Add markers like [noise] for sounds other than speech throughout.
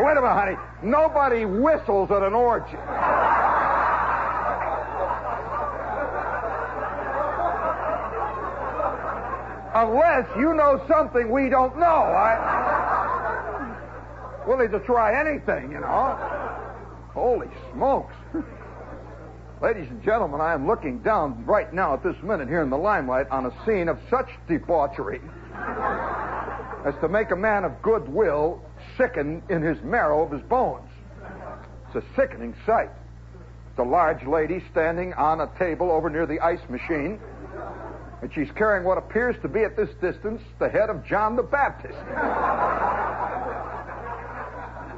Wait a minute, honey. Nobody whistles at an orgy. Unless you know something we don't know. I... Willing to try anything, you know. Holy smokes. Ladies and gentlemen, I am looking down right now at this minute here in the limelight on a scene of such debauchery as to make a man of good will sicken in his marrow of his bones. It's a sickening sight. It's a large lady standing on a table over near the ice machine, and she's carrying what appears to be at this distance the head of John the Baptist.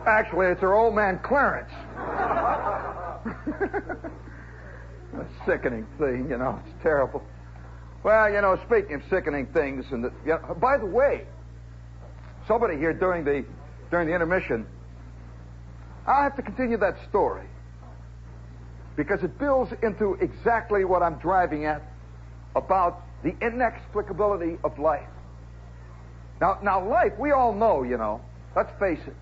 Actually, it's her old man Clarence. [laughs] a sickening thing, you know. It's terrible. Well, you know, speaking of sickening things, and the, you know, by the way, somebody here during the during the intermission, I'll have to continue that story because it builds into exactly what I'm driving at about the inexplicability of life. Now, now, life, we all know, you know. Let's face it.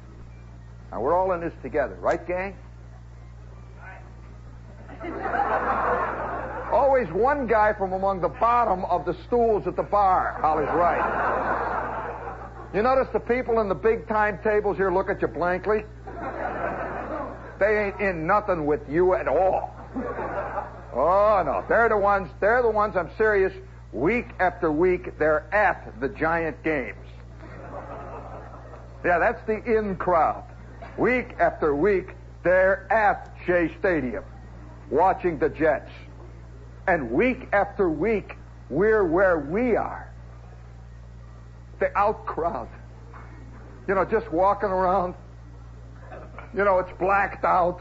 Now, we're all in this together, right, gang? [laughs] Always one guy from among the bottom of the stools at the bar. Holly's right. You notice the people in the big time tables here look at you blankly? They ain't in nothing with you at all. Oh no, they're the ones, they're the ones, I'm serious, week after week, they're at the giant games. Yeah, that's the in crowd. Week after week, they're at Shea Stadium watching the Jets. And week after week, we're where we are. The out crowd. You know, just walking around. You know, it's blacked out.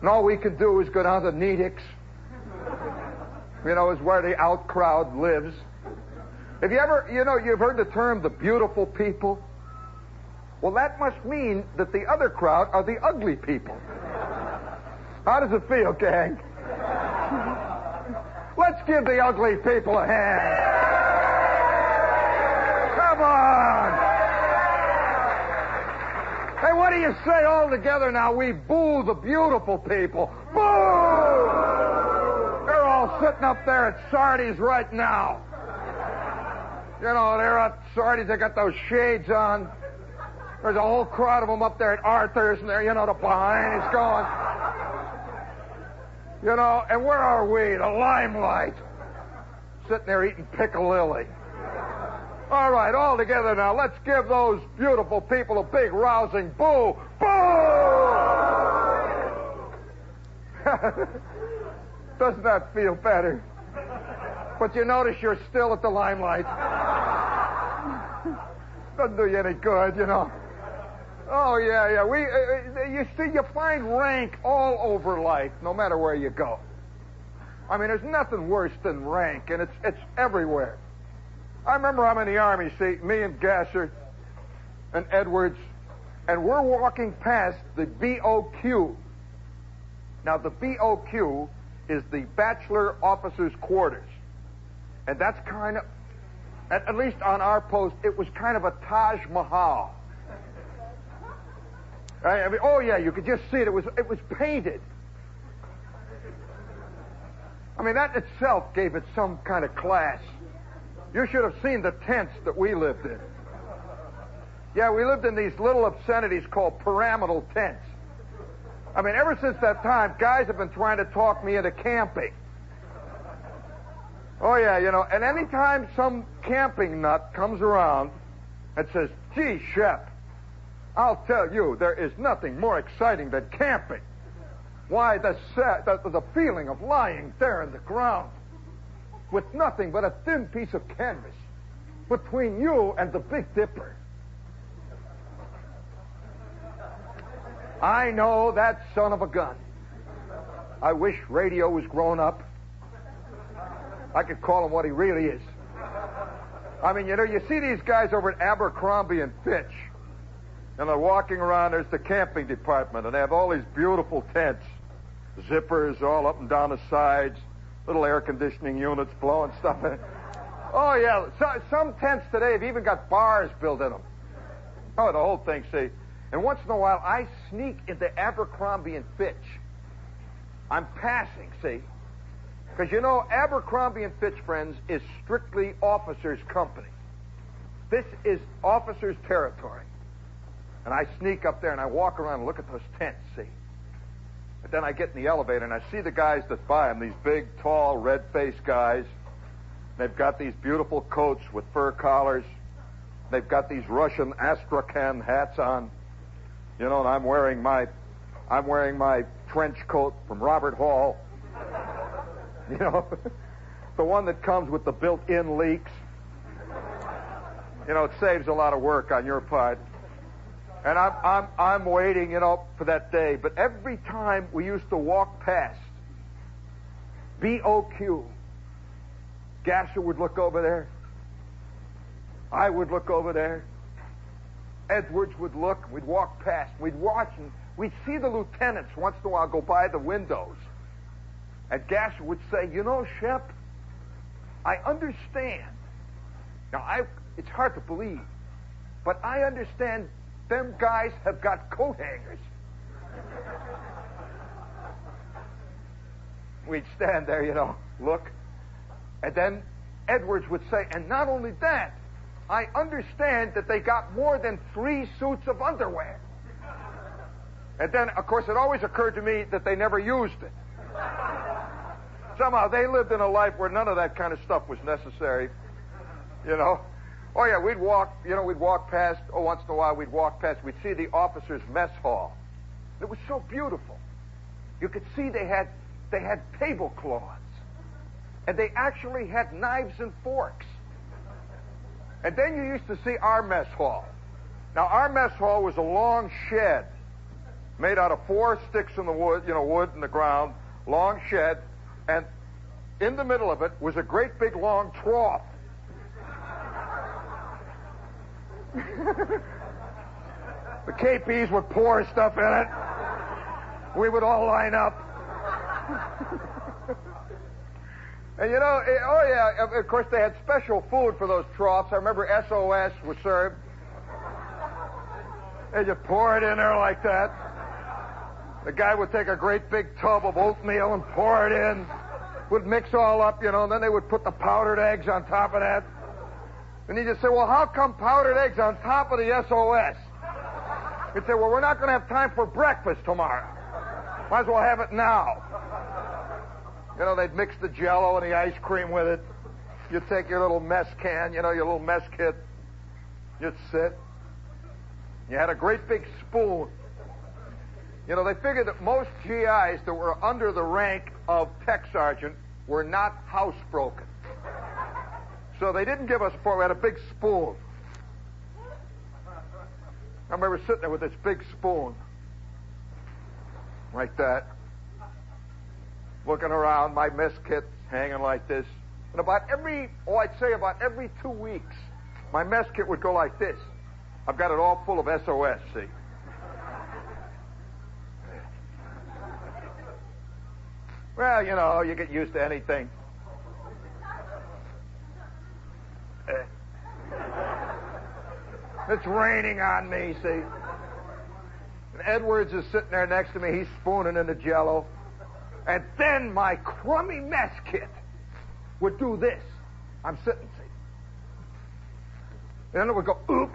And all we can do is go down to Nedick's. You know, is where the out crowd lives. Have you ever, you know, you've heard the term the beautiful people? Well, that must mean that the other crowd are the ugly people. How does it feel, gang? Let's give the ugly people a hand. Hey, what do you say all together now? We boo the beautiful people. Boo! They're all sitting up there at Sardi's right now. You know, they're at Sardi's. They got those shades on. There's a whole crowd of them up there at Arthur's, and there, you know, the behind is going. You know, and where are we? The limelight. Sitting there eating piccalilli. All right, all together now. Let's give those beautiful people a big rousing boo. Boo! [laughs] Doesn't that feel better? But you notice you're still at the limelight. Doesn't do you any good, you know. Oh yeah, yeah. We, uh, you see, you find rank all over life, no matter where you go. I mean, there's nothing worse than rank, and it's it's everywhere. I remember I'm in the army. See, me and Gasser and Edwards, and we're walking past the BOQ. Now, the BOQ is the Bachelor Officers' Quarters, and that's kind of, at, at least on our post, it was kind of a Taj Mahal. I mean, oh yeah, you could just see it. It was it was painted. I mean, that itself gave it some kind of class. You should have seen the tents that we lived in. Yeah, we lived in these little obscenities called pyramidal tents. I mean, ever since that time, guys have been trying to talk me into camping. Oh yeah, you know, and anytime some camping nut comes around and says, gee, Shep, I'll tell you, there is nothing more exciting than camping. Why, the, the, the feeling of lying there in the ground with nothing but a thin piece of canvas between you and the Big Dipper. I know that son of a gun. I wish radio was grown up. I could call him what he really is. I mean, you know, you see these guys over at Abercrombie and Fitch. And they're walking around, there's the camping department, and they have all these beautiful tents. Zippers all up and down the sides, little air conditioning units blowing stuff in. Oh, yeah. So, some tents today have even got bars built in them. Oh, the whole thing, see. And once in a while, I sneak into Abercrombie and Fitch. I'm passing, see. Because you know, Abercrombie and Fitch, friends, is strictly officers' company. This is officers' territory. And I sneak up there and I walk around and look at those tents, see. But then I get in the elevator and I see the guys that buy them, these big, tall, red-faced guys. They've got these beautiful coats with fur collars. They've got these Russian Astrakhan hats on. You know, and I'm wearing my I'm wearing my trench coat from Robert Hall. [laughs] You know, [laughs] the one that comes with the built-in leaks. You know, it saves a lot of work on your part. And I'm I'm I'm waiting, you know, for that day. But every time we used to walk past BOQ, Gasser would look over there. I would look over there. Edwards would look. We'd walk past. We'd watch, and we'd see the lieutenants once in a while go by the windows. And Gasser would say, "You know, Shep, I understand. Now, I it's hard to believe, but I understand them guys have got coat hangers." We'd stand there, you know, look, and then Edwards would say, and not only that, I understand that they got more than three suits of underwear. And then, of course, it always occurred to me that they never used it. Somehow they lived in a life where none of that kind of stuff was necessary. You know? Oh, yeah, we'd walk, you know, we'd walk past, oh, once in a while we'd walk past, we'd see the officers' mess hall. It was so beautiful. You could see they had, they had tablecloths. And they actually had knives and forks. And then you used to see our mess hall. Now, our mess hall was a long shed made out of four sticks in the wood, you know, wood in the ground, long shed, and in the middle of it was a great big long trough. [laughs] the KPs would pour stuff in it. We would all line up. [laughs] And you know, it, oh yeah, of course they had special food for those troughs. I remember SOS was served. And you pour it in there like that. The guy would take a great big tub of oatmeal and pour it in. Would mix all up, you know, and then they would put the powdered eggs on top of that. And he'd just say, well, how come powdered eggs on top of the SOS? He'd say, well, we're not going to have time for breakfast tomorrow. Might as well have it now. You know, they'd mix the jello and the ice cream with it. You'd take your little mess can, you know, your little mess kit. You'd sit. You had a great big spoon. You know, they figured that most GIs that were under the rank of tech sergeant were not housebroken. So they didn't give us fork. We had a big spoon. I remember sitting there with this big spoon. Like that looking around, my mess kit hanging like this. And about every, oh, I'd say about every two weeks, my mess kit would go like this. I've got it all full of SOS, see. Well, you know, you get used to anything. Eh. It's raining on me, see. And Edwards is sitting there next to me. He's spooning in the jello. And then my crummy mess kit would do this. I'm sitting, see. And then it would go, oop.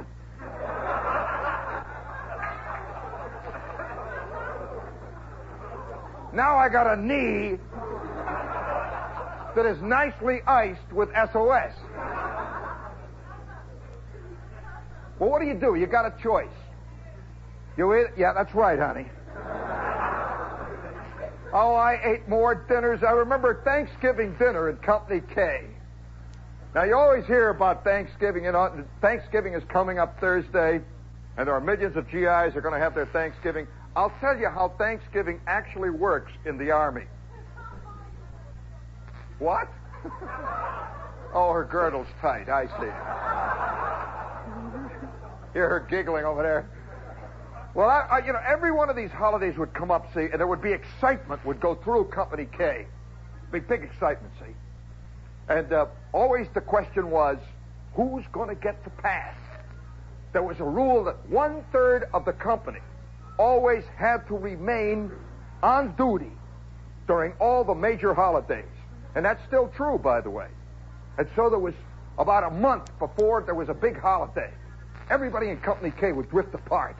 now I got a knee that is nicely iced with SOS. Well, what do you do? You got a choice. You eat, yeah, that's right, honey. Oh, I ate more dinners. I remember Thanksgiving dinner at Company K. Now, you always hear about Thanksgiving. You know, Thanksgiving is coming up Thursday, and there are millions of GIs that are going to have their Thanksgiving. I'll tell you how Thanksgiving actually works in the Army. What? [laughs] oh, her girdle's tight. I see. Hear her giggling over there. Well, I, I, you know, every one of these holidays would come up, see, and there would be excitement would go through Company K. Big, big excitement, see. And uh, always the question was, who's going to get the pass? There was a rule that one third of the company always had to remain on duty during all the major holidays. And that's still true, by the way. And so there was about a month before there was a big holiday. Everybody in Company K would drift apart.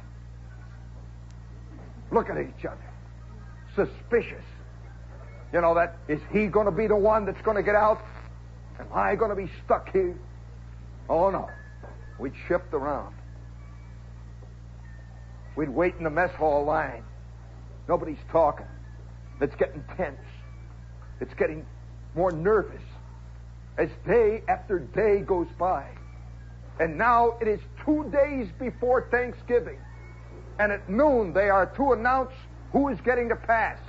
Look at each other. Suspicious. You know that is he going to be the one that's going to get out? Am I going to be stuck here? Oh no. We'd shift around. We'd wait in the mess hall line. Nobody's talking. It's getting tense. It's getting more nervous as day after day goes by. And now it is two days before Thanksgiving. And at noon they are to announce who is getting the pass.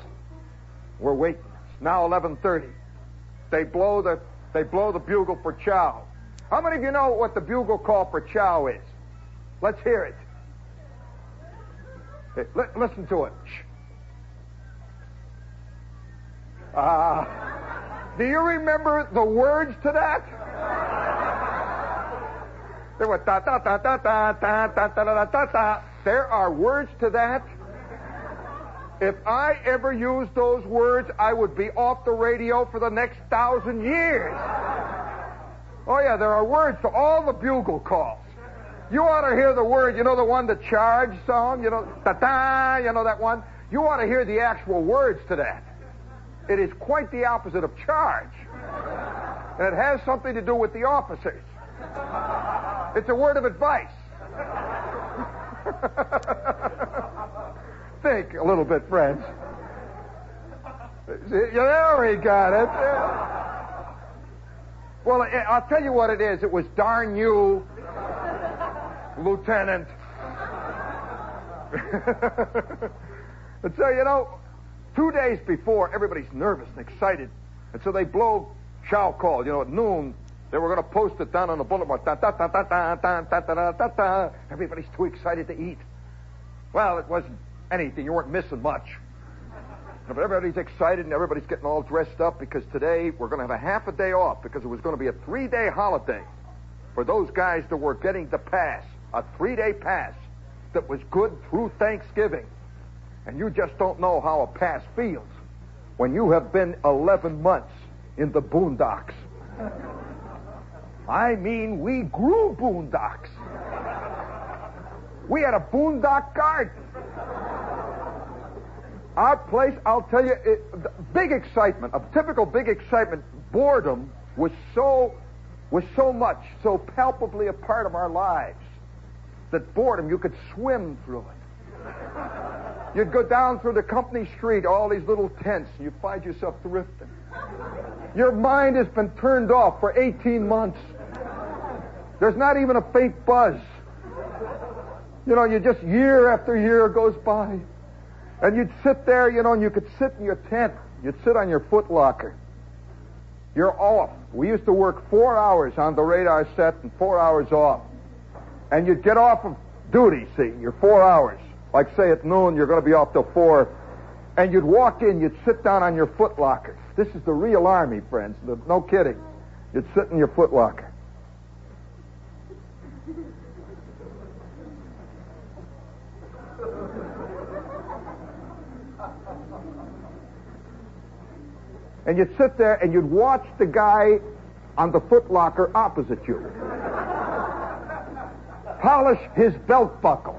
We're waiting. It's now 11:30. They blow the they blow the bugle for chow. How many of you know what the bugle call for chow is? Let's hear it. Hey, li- listen to it. Ah. Uh, do you remember the words to that? There were ta ta ta ta ta ta ta ta ta ta ta. There are words to that. If I ever used those words, I would be off the radio for the next thousand years. Oh yeah, there are words to all the bugle calls. You ought to hear the word, you know the one, the charge song, you know, ta ta, you know that one? You ought to hear the actual words to that. It is quite the opposite of charge. And it has something to do with the officers. It's a word of advice. Think a little bit, friends. There we got it. Well, I'll tell you what it is. It was darn you, Lieutenant. and [laughs] so, you know, two days before, everybody's nervous and excited. And so they blow chow call. You know, at noon, they were going to post it down on the da, da. Everybody's too excited to eat. Well, it wasn't anything. You weren't missing much. But everybody's excited and everybody's getting all dressed up because today we're going to have a half a day off because it was going to be a three day holiday for those guys that were getting the pass, a three day pass that was good through Thanksgiving. And you just don't know how a pass feels when you have been 11 months in the boondocks. I mean, we grew boondocks. We had a boondock garden. Our place, I'll tell you, it, big excitement, a typical big excitement. Boredom was so was so much, so palpably a part of our lives that boredom you could swim through it. You'd go down through the company street, all these little tents, and you'd find yourself drifting. Your mind has been turned off for 18 months. There's not even a faint buzz. You know, you just year after year goes by. And you'd sit there, you know, and you could sit in your tent. You'd sit on your foot locker. You're off. We used to work four hours on the radar set and four hours off. And you'd get off of duty, see, you're four hours. Like say at noon, you're going to be off till four. And you'd walk in, you'd sit down on your foot locker. This is the real army, friends. No kidding. You'd sit in your foot and you'd sit there and you'd watch the guy on the footlocker opposite you polish his belt buckle.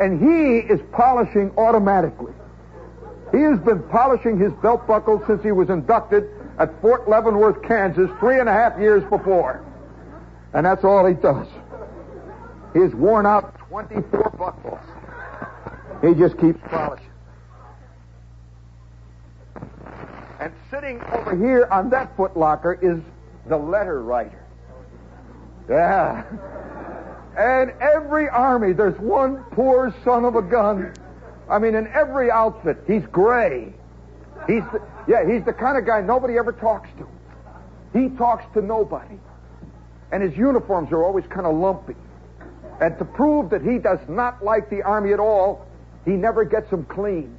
And he is polishing automatically. He has been polishing his belt buckle since he was inducted at Fort Leavenworth, Kansas, three and a half years before. And that's all he does. He's worn out 24 buckles. He just keeps polishing. And sitting over here on that footlocker is the letter writer. Yeah. And every army, there's one poor son of a gun. I mean, in every outfit, he's gray. He's the, yeah, he's the kind of guy nobody ever talks to. He talks to nobody. And his uniforms are always kind of lumpy. And to prove that he does not like the army at all, he never gets them cleaned.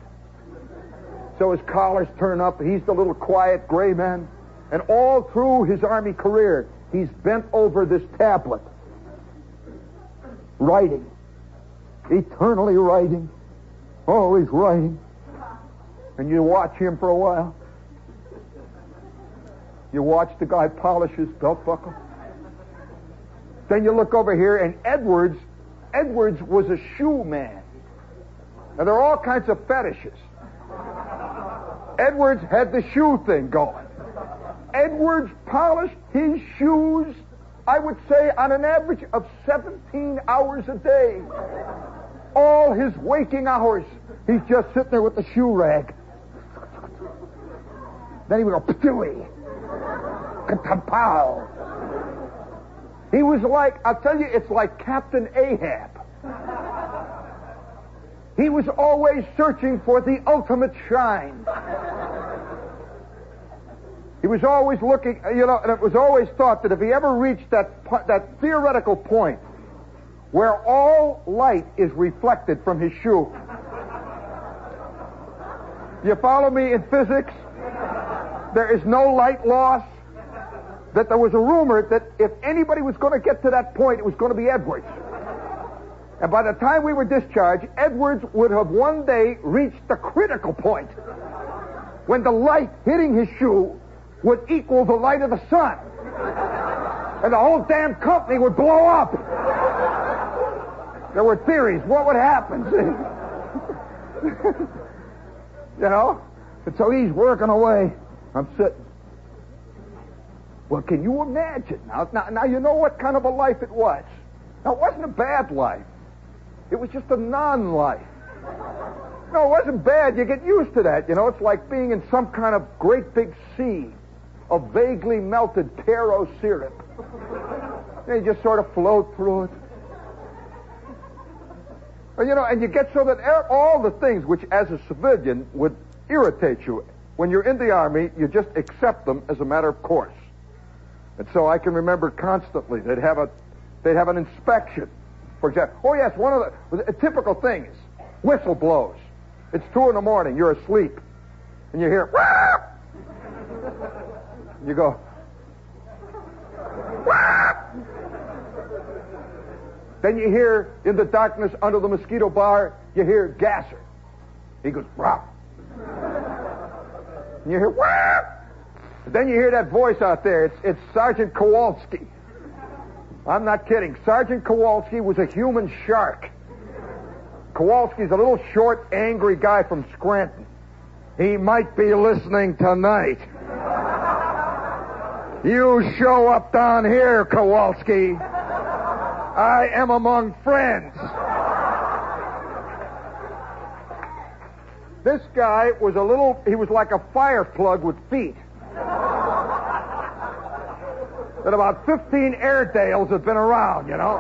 so his collars turn up. He's the little quiet gray man. And all through his army career, he's bent over this tablet, writing, eternally writing, always writing. And you watch him for a while. You watch the guy polish his belt buckle. Then you look over here, and Edwards, Edwards was a shoe man. Now there are all kinds of fetishes. Edwards had the shoe thing going. Edwards polished his shoes, I would say, on an average of 17 hours a day. All his waking hours, he's just sitting there with the shoe rag. Then he would go, Ptooey, Katapow. He was like, I'll tell you, it's like Captain Ahab. He was always searching for the ultimate shine. He was always looking, uh, you know, and it was always thought that if he ever reached that, that theoretical point where all light is reflected from his shoe. You follow me in physics? There is no light loss. That there was a rumor that if anybody was going to get to that point, it was going to be Edwards. And by the time we were discharged, Edwards would have one day reached the critical point when the light hitting his shoe would equal the light of the sun. And the whole damn company would blow up. There were theories. What would happen? [laughs] you know? And so he's working away. I'm sitting. Well, can you imagine? Now, now, now you know what kind of a life it was. Now, it wasn't a bad life. It was just a non-life. No, it wasn't bad. You get used to that. You know, it's like being in some kind of great big sea of vaguely melted Karo syrup. And you just sort of float through it. And, you know, and you get so that all the things which, as a civilian, would irritate you, when you're in the army, you just accept them as a matter of course. And so I can remember constantly they'd have a they'd have an inspection. For example, oh yes, one of the typical things whistle blows. It's two in the morning. You're asleep, and you hear. You go. Then you hear in the darkness under the mosquito bar, you hear Gasser. He goes. And you hear, Wah! Then you hear that voice out there. It's, it's Sergeant Kowalski. I'm not kidding. Sergeant Kowalski was a human shark. Kowalski's a little short, angry guy from Scranton. He might be listening tonight. you show up down here, Kowalski. I am among friends. This guy was a little, he was like a fire plug with feet. That about 15 Airedales have been around, you know.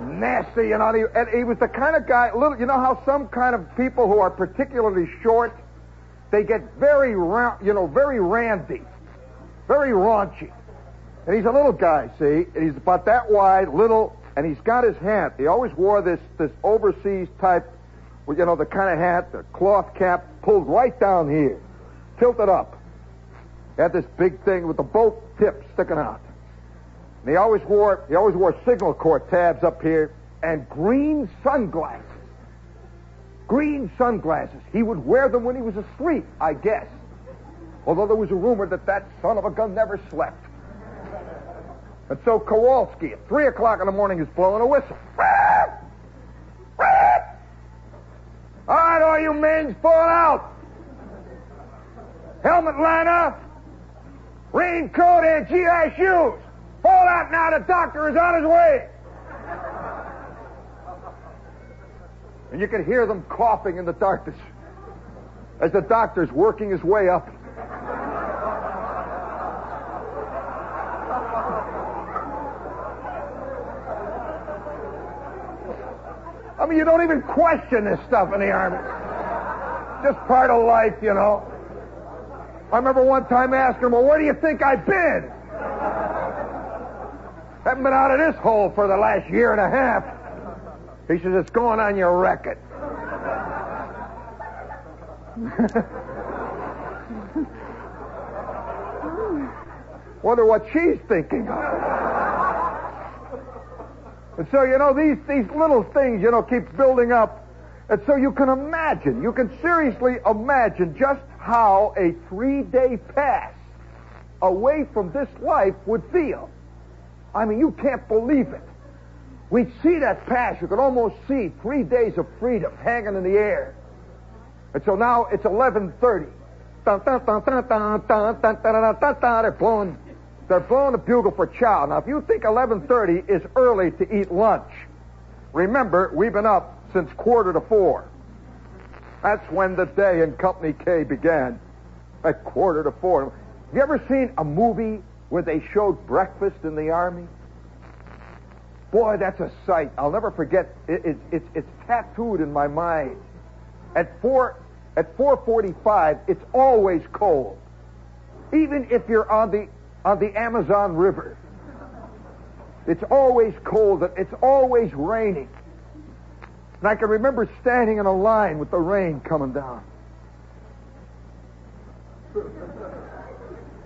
Nasty, you know. He, and he was the kind of guy, little, you know how some kind of people who are particularly short, they get very, round you know, very randy, very raunchy. And he's a little guy, see? And he's about that wide, little, and he's got his hat. He always wore this, this overseas type, you know, the kind of hat, the cloth cap pulled right down here, tilted up. Had this big thing with the both tips sticking out. And he always wore he always wore signal corps tabs up here and green sunglasses. Green sunglasses. He would wear them when he was asleep, I guess. Although there was a rumor that that son of a gun never slept. And so Kowalski at three o'clock in the morning is blowing a whistle. All right, all you men, pull out. Helmet liner, raincoat, and GI shoes. Pull out now. The doctor is on his way. And you can hear them coughing in the darkness as the doctor's working his way up. I mean, you don't even question this stuff in the Army. Just part of life, you know. I remember one time asking him, well, where do you think I've been? Haven't been out of this hole for the last year and a half. He says, it's going on your record. [laughs] Wonder what she's thinking of. And so, you know, these, these little things, you know, keep building up. And so you can imagine, you can seriously imagine just how a three day pass away from this life would feel. I mean, you can't believe it. We'd see that pass. You could almost see three days of freedom hanging in the air. And so now it's 1130. They're blowing, they're blowing the bugle for chow. Now, if you think 1130 is early to eat lunch, remember, we've been up since quarter to four. That's when the day in Company K began, at quarter to four. Have you ever seen a movie where they showed breakfast in the Army? Boy, that's a sight. I'll never forget. It, it, it's, it's tattooed in my mind. At four, at 4:45, it's always cold, even if you're on the on the Amazon River. It's always cold. It's always raining. And I can remember standing in a line with the rain coming down.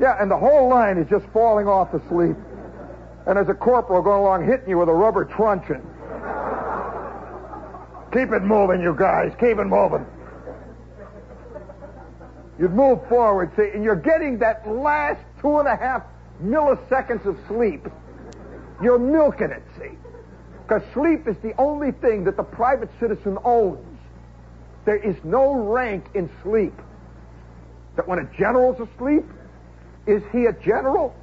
Yeah, and the whole line is just falling off asleep. And there's a corporal going along hitting you with a rubber truncheon. Keep it moving, you guys. Keep it moving. You'd move forward, see, and you're getting that last two and a half milliseconds of sleep. You're milking it, see. Because sleep is the only thing that the private citizen owns. There is no rank in sleep. That when a general's asleep, is he a general?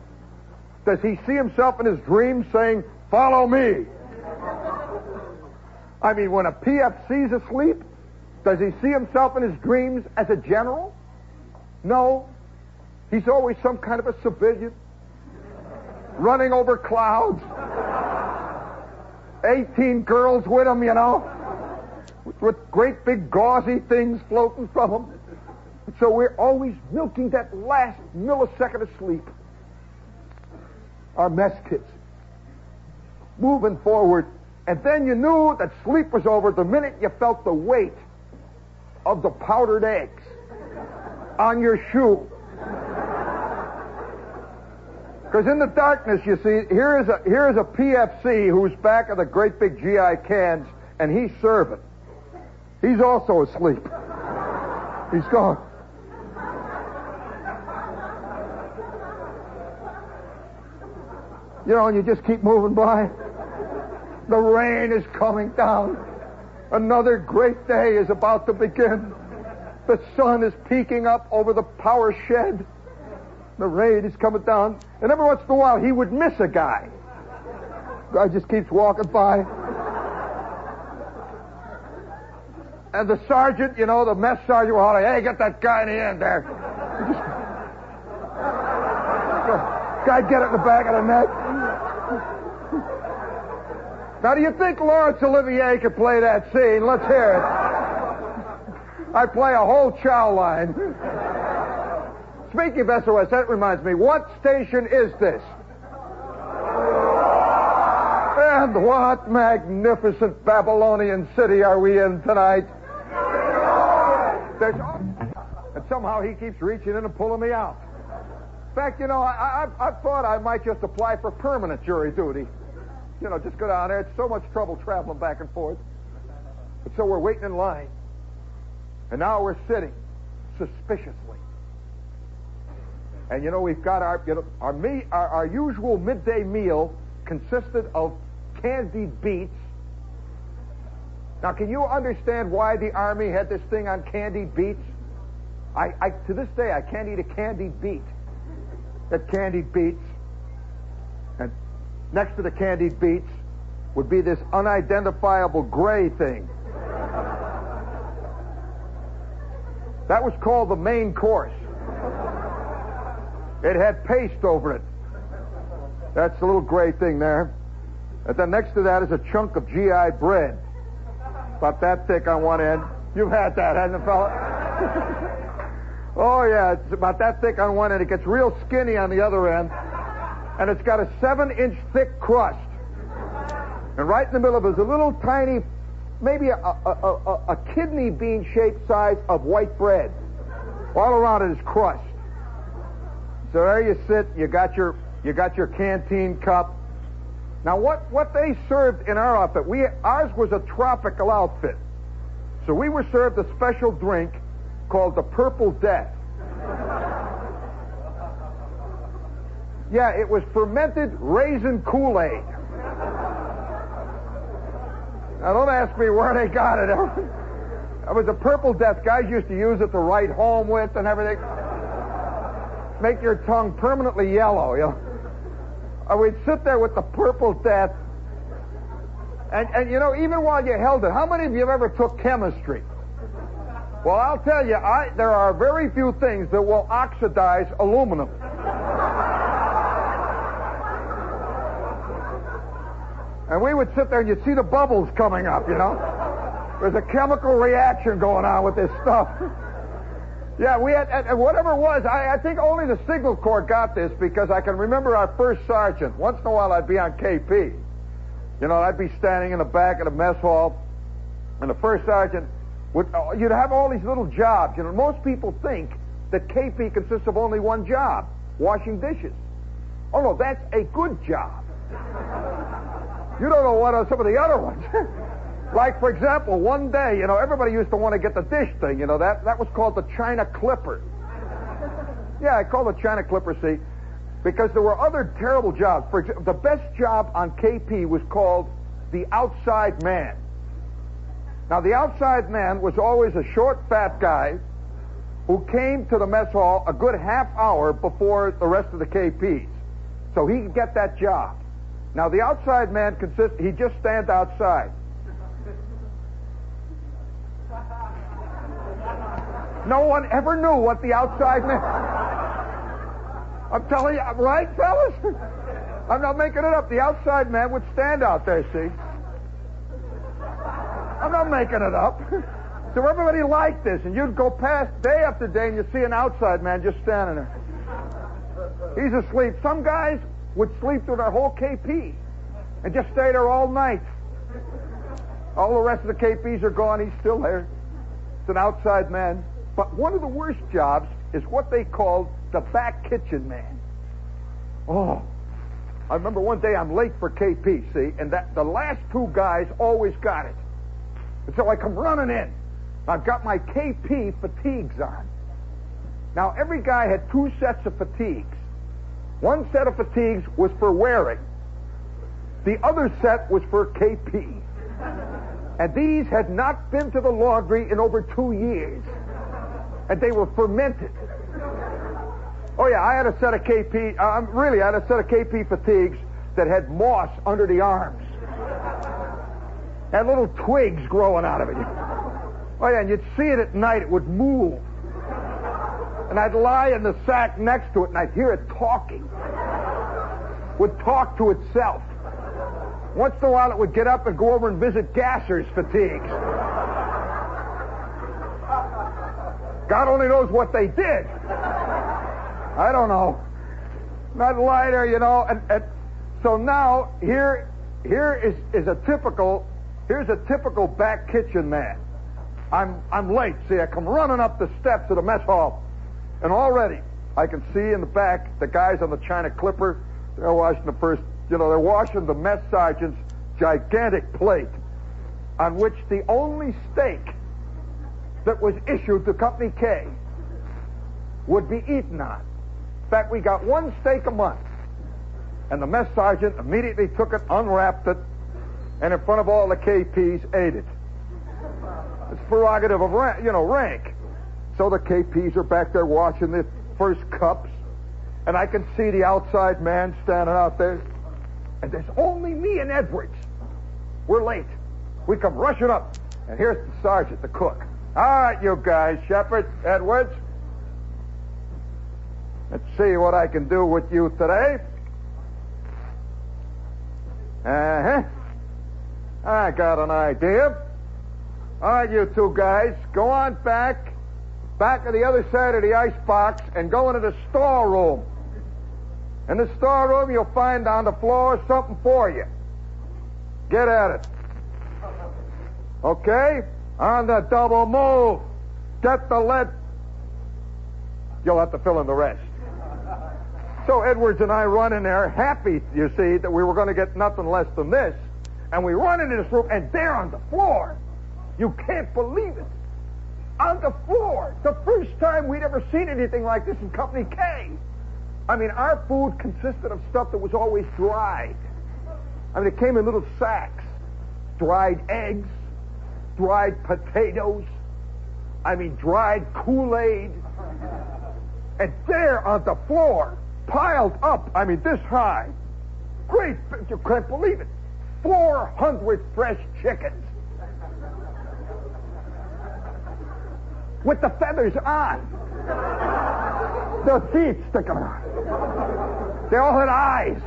Does he see himself in his dreams saying, Follow me? I mean, when a PFC's asleep, does he see himself in his dreams as a general? No. He's always some kind of a civilian running over clouds. 18 girls with you know, with great big gauzy things floating from him. So we're always milking that last millisecond of sleep. Our mess kits. Moving forward. And then you knew that sleep was over the minute you felt the weight of the powdered eggs on your shoe. Because in the darkness, you see, here is a here is a PFC who's back of the great big GI cans, and he's serving. He's also asleep. He's gone. You know, and you just keep moving by. The rain is coming down. Another great day is about to begin. The sun is peeking up over the power shed. The rain is coming down. And every once in a while, he would miss a guy. Guy just keeps walking by. And the sergeant, you know, the mess sergeant will holler, hey, get that guy in the end there. guy get it in the back of the neck. Now, do you think Laurence Olivier could play that scene? Let's hear it. I play a whole chow line. Speaking of SOS, that reminds me, what station is this? And what magnificent Babylonian city are we in tonight? There's, and somehow he keeps reaching in and pulling me out. In fact, you know, I, I, I thought I might just apply for permanent jury duty. You know, just go down there. It's so much trouble traveling back and forth. But so we're waiting in line. And now we're sitting suspiciously. And you know, we've got our, you know, our, me, our, our usual midday meal consisted of candied beets. Now, can you understand why the Army had this thing on candied beets? I, I, to this day, I can't eat a candied beet. That candied beets, and next to the candied beets would be this unidentifiable gray thing. That was called the main course. It had paste over it. That's the little gray thing there. And then next to that is a chunk of GI bread. About that thick on one end. You've had that, hasn't it, fella? [laughs] oh, yeah, it's about that thick on one end. It gets real skinny on the other end. And it's got a seven inch thick crust. And right in the middle of it is a little tiny maybe a, a, a, a kidney bean shaped size of white bread. All around it is crust. So there you sit, you got your you got your canteen cup. Now what, what they served in our outfit, we ours was a tropical outfit. So we were served a special drink called the Purple Death. Yeah, it was fermented raisin Kool-Aid. Now don't ask me where they got it. [laughs] It was a purple death. Guys used to use it to write home with and everything. Make your tongue permanently yellow, you know. We'd sit there with the purple death. And, and you know, even while you held it, how many of you have ever took chemistry? Well, I'll tell you, I, there are very few things that will oxidize aluminum. And we would sit there and you'd see the bubbles coming up, you know. There's a chemical reaction going on with this stuff. Yeah, we had, whatever it was, I, I think only the signal corps got this because I can remember our first sergeant. Once in a while I'd be on KP. You know, I'd be standing in the back of the mess hall, and the first sergeant would, uh, you'd have all these little jobs. You know, most people think that KP consists of only one job, washing dishes. Oh no, that's a good job. You don't know what are some of the other ones. [laughs] like, for example, one day, you know, everybody used to want to get the dish thing. You know, that, that was called the China Clipper. Yeah, I call it China Clipper, see, because there were other terrible jobs. For example, the best job on KP was called the outside man. Now, the outside man was always a short, fat guy who came to the mess hall a good half hour before the rest of the KPs. So he could get that job. Now, the outside man consists, he just stands outside. No one ever knew what the outside man. I'm telling you, right, fellas? I'm not making it up. The outside man would stand out there, see? I'm not making it up. [laughs] So everybody liked this, and you'd go past day after day, and you'd see an outside man just standing there. He's asleep. Some guys would sleep through their whole KP and just stay there all night. All the rest of the KPs are gone. He's still there. An outside man. But one of the worst jobs is what they called the back kitchen man. Oh, I remember one day I'm late for KP, see, and that the last two guys always got it. And so I come running in. I've got my KP fatigues on. Now every guy had two sets of fatigues. One set of fatigues was for wearing. The other set was for KP. And these had not been to the laundry in over two years. And they were fermented. Oh yeah, I had a set of KP, uh, really, I had a set of KP fatigues that had moss under the arms. Had little twigs growing out of it. Oh yeah, and you'd see it at night, it would move and I'd lie in the sack next to it and I'd hear it talking. Would talk to itself. Once in a while it would get up and go over and visit Gasser's fatigues. God only knows what they did. I don't know. Not lie there, you know, and, and so now here here is, is a typical here's a typical back kitchen man. I'm I'm late. See, I come running up the steps of the mess hall. And already, I can see in the back the guys on the China Clipper. They're washing the first, you know, they're washing the mess sergeant's gigantic plate on which the only steak that was issued to Company K would be eaten on. In fact, we got one steak a month. And the mess sergeant immediately took it, unwrapped it, and in front of all the KPs ate it. It's prerogative of rank, you know, rank. So the KPs are back there watching the first cups, and I can see the outside man standing out there. And there's only me and Edwards. We're late. We come rushing up, and here's the sergeant, the cook. All right, you guys, Shepherd, Edwards. Let's see what I can do with you today. Uh huh. I got an idea. All right, you two guys, go on back back to the other side of the ice box and go into the storeroom. In the storeroom, you'll find on the floor something for you. Get at it. Okay? On the double move. Get the lead. You'll have to fill in the rest. So Edwards and I run in there, happy, you see, that we were going to get nothing less than this. And we run into this room, and there on the floor, you can't believe it. On the floor, the first time we'd ever seen anything like this in Company K. I mean, our food consisted of stuff that was always dried. I mean, it came in little sacks. Dried eggs, dried potatoes, I mean, dried Kool-Aid. And there on the floor, piled up, I mean, this high. Great, you can't believe it. 400 fresh chickens. With the feathers on. Their teeth sticking out. They all had eyes.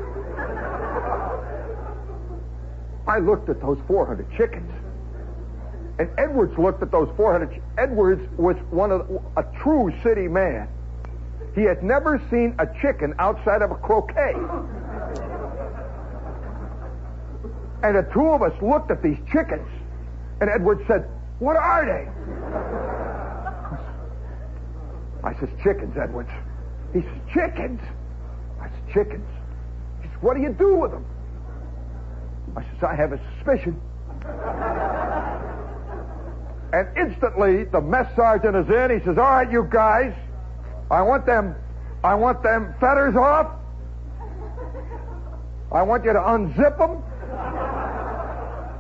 I looked at those 400 chickens. And Edwards looked at those 400. Edwards was one of the, a true city man. He had never seen a chicken outside of a croquet. And the two of us looked at these chickens, and Edwards said, What are they? I says, Chickens, Edwards. He says, Chickens? I said, Chickens. He says, What do you do with them? I says, I have a suspicion. [laughs] and instantly, the mess sergeant is in. He says, All right, you guys, I want them, I want them fetters off. I want you to unzip them.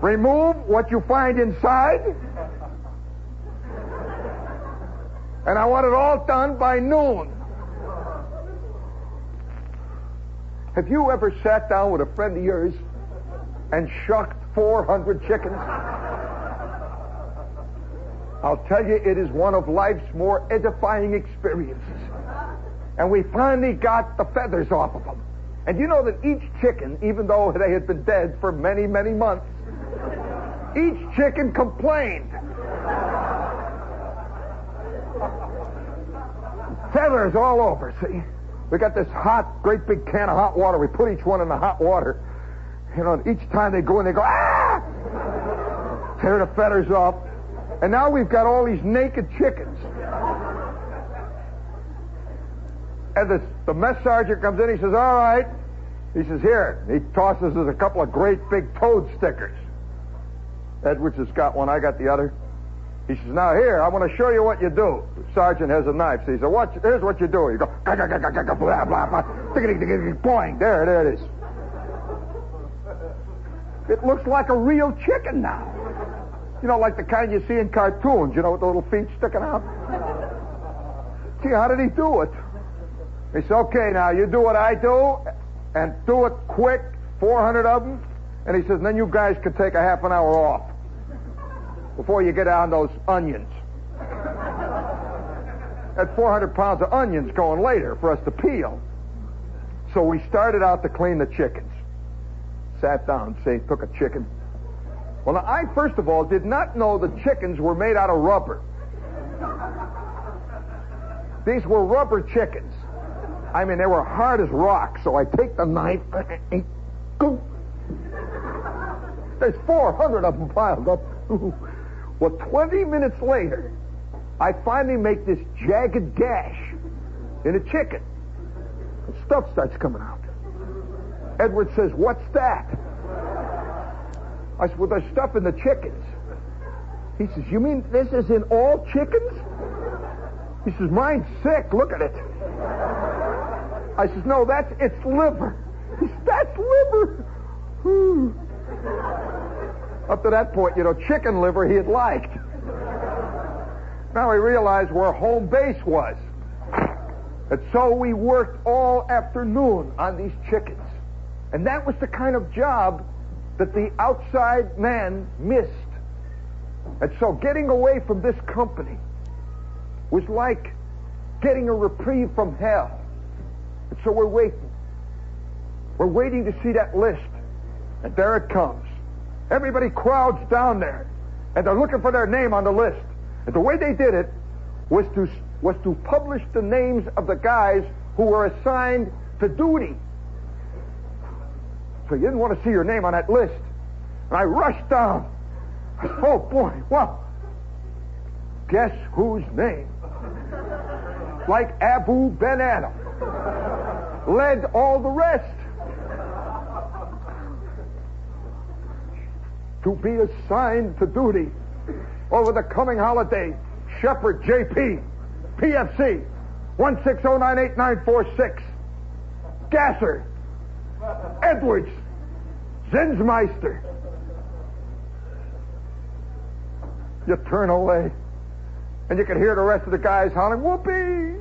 Remove what you find inside. And I want it all done by noon. Have you ever sat down with a friend of yours and shucked 400 chickens? I'll tell you, it is one of life's more edifying experiences. And we finally got the feathers off of them. And you know that each chicken, even though they had been dead for many, many months, each chicken complained. Feathers all over, see? We got this hot, great big can of hot water. We put each one in the hot water. You know, each time they go in, they go, ah! Tear the feathers off. And now we've got all these naked chickens. And the, the mess sergeant comes in, he says, all right. He says, here. He tosses us a couple of great big toad stickers. Edwards has got one, I got the other. He says, now here, I want to show you what you do. Sergeant has a knife. So he says, what, here's what you do. You go, blah, blah, blah, blah, boing. There, there it is. It looks like a real chicken now. You know, like the kind you see in cartoons, you know, with the little feet sticking out. See, how did he do it? He said, okay, now you do what I do, and do it quick, 400 of them. And he says, then you guys can take a half an hour off before you get on those onions. That 400 pounds of onions going later for us to peel. So we started out to clean the chickens. Sat down, say, took a chicken. Well, I first of all did not know the chickens were made out of rubber. These were rubber chickens. I mean, they were hard as rock. So I take the knife and go. There's 400 of them piled up. Well, 20 minutes later, I finally make this jagged gash in a chicken. And stuff starts coming out. Edward says, What's that? I said, Well, there's stuff in the chickens. He says, You mean this is in all chickens? He says, Mine's sick. Look at it. I says, No, that's its liver. He says, That's liver. Up to that point, you know, chicken liver he had liked. Now he realized where home base was. And so we worked all afternoon on these chickens. And that was the kind of job that the outside man missed. And so getting away from this company was like getting a reprieve from hell. And so we're waiting. We're waiting to see that list. And there it comes. Everybody crowds down there, and they're looking for their name on the list. And the way they did it was to was to publish the names of the guys who were assigned to duty. So you didn't want to see your name on that list. And I rushed down, Oh, boy. Well, guess whose name? Like Abou Ben Adhem. Led all the rest. To be assigned to duty over the coming holiday, Shepherd JP, PFC, 1609896. Gasser, Edwards, Zinsmeister. You turn away, and you can hear the rest of the guys hollering, whoopee,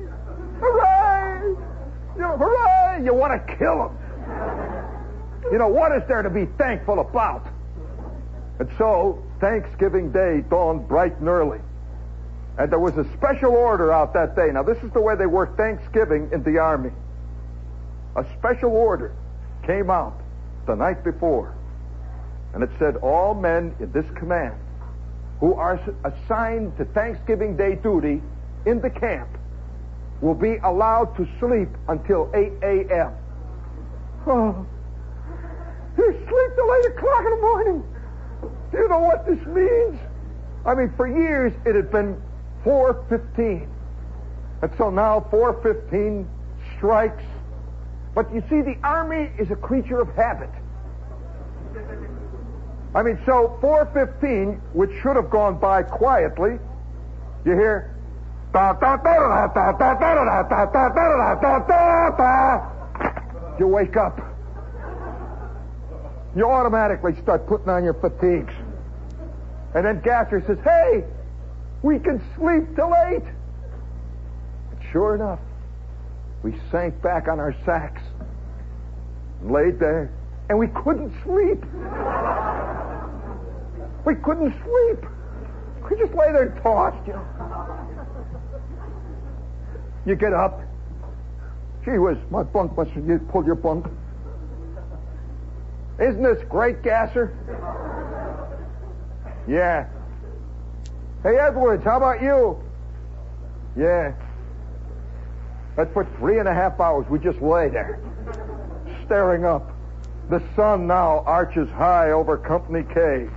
hooray, you know, hooray. You want to kill them. You know, what is there to be thankful about? And so, Thanksgiving Day dawned bright and early. And there was a special order out that day. Now, this is the way they work Thanksgiving in the Army. A special order came out the night before. And it said, all men in this command who are assigned to Thanksgiving Day duty in the camp will be allowed to sleep until 8 a.m. Oh, you sleep till 8 o'clock in the morning. Do you know what this means? I mean, for years it had been 4.15. And so now 4.15 strikes. But you see, the Army is a creature of habit. I mean, so 4.15, which should have gone by quietly, you hear... You wake up. You automatically start putting on your fatigues. And then Gasser says, hey, we can sleep till eight. And sure enough, we sank back on our sacks and laid there, and we couldn't sleep. We couldn't sleep. We just lay there and tossed, you know. You get up. Gee whiz, my bunk must have you pulled your bunk. Isn't this great, Gasser? Yeah. Hey, Edwards, how about you? Yeah. But for three and a half hours, we just lay there, staring up. The sun now arches high over Company K.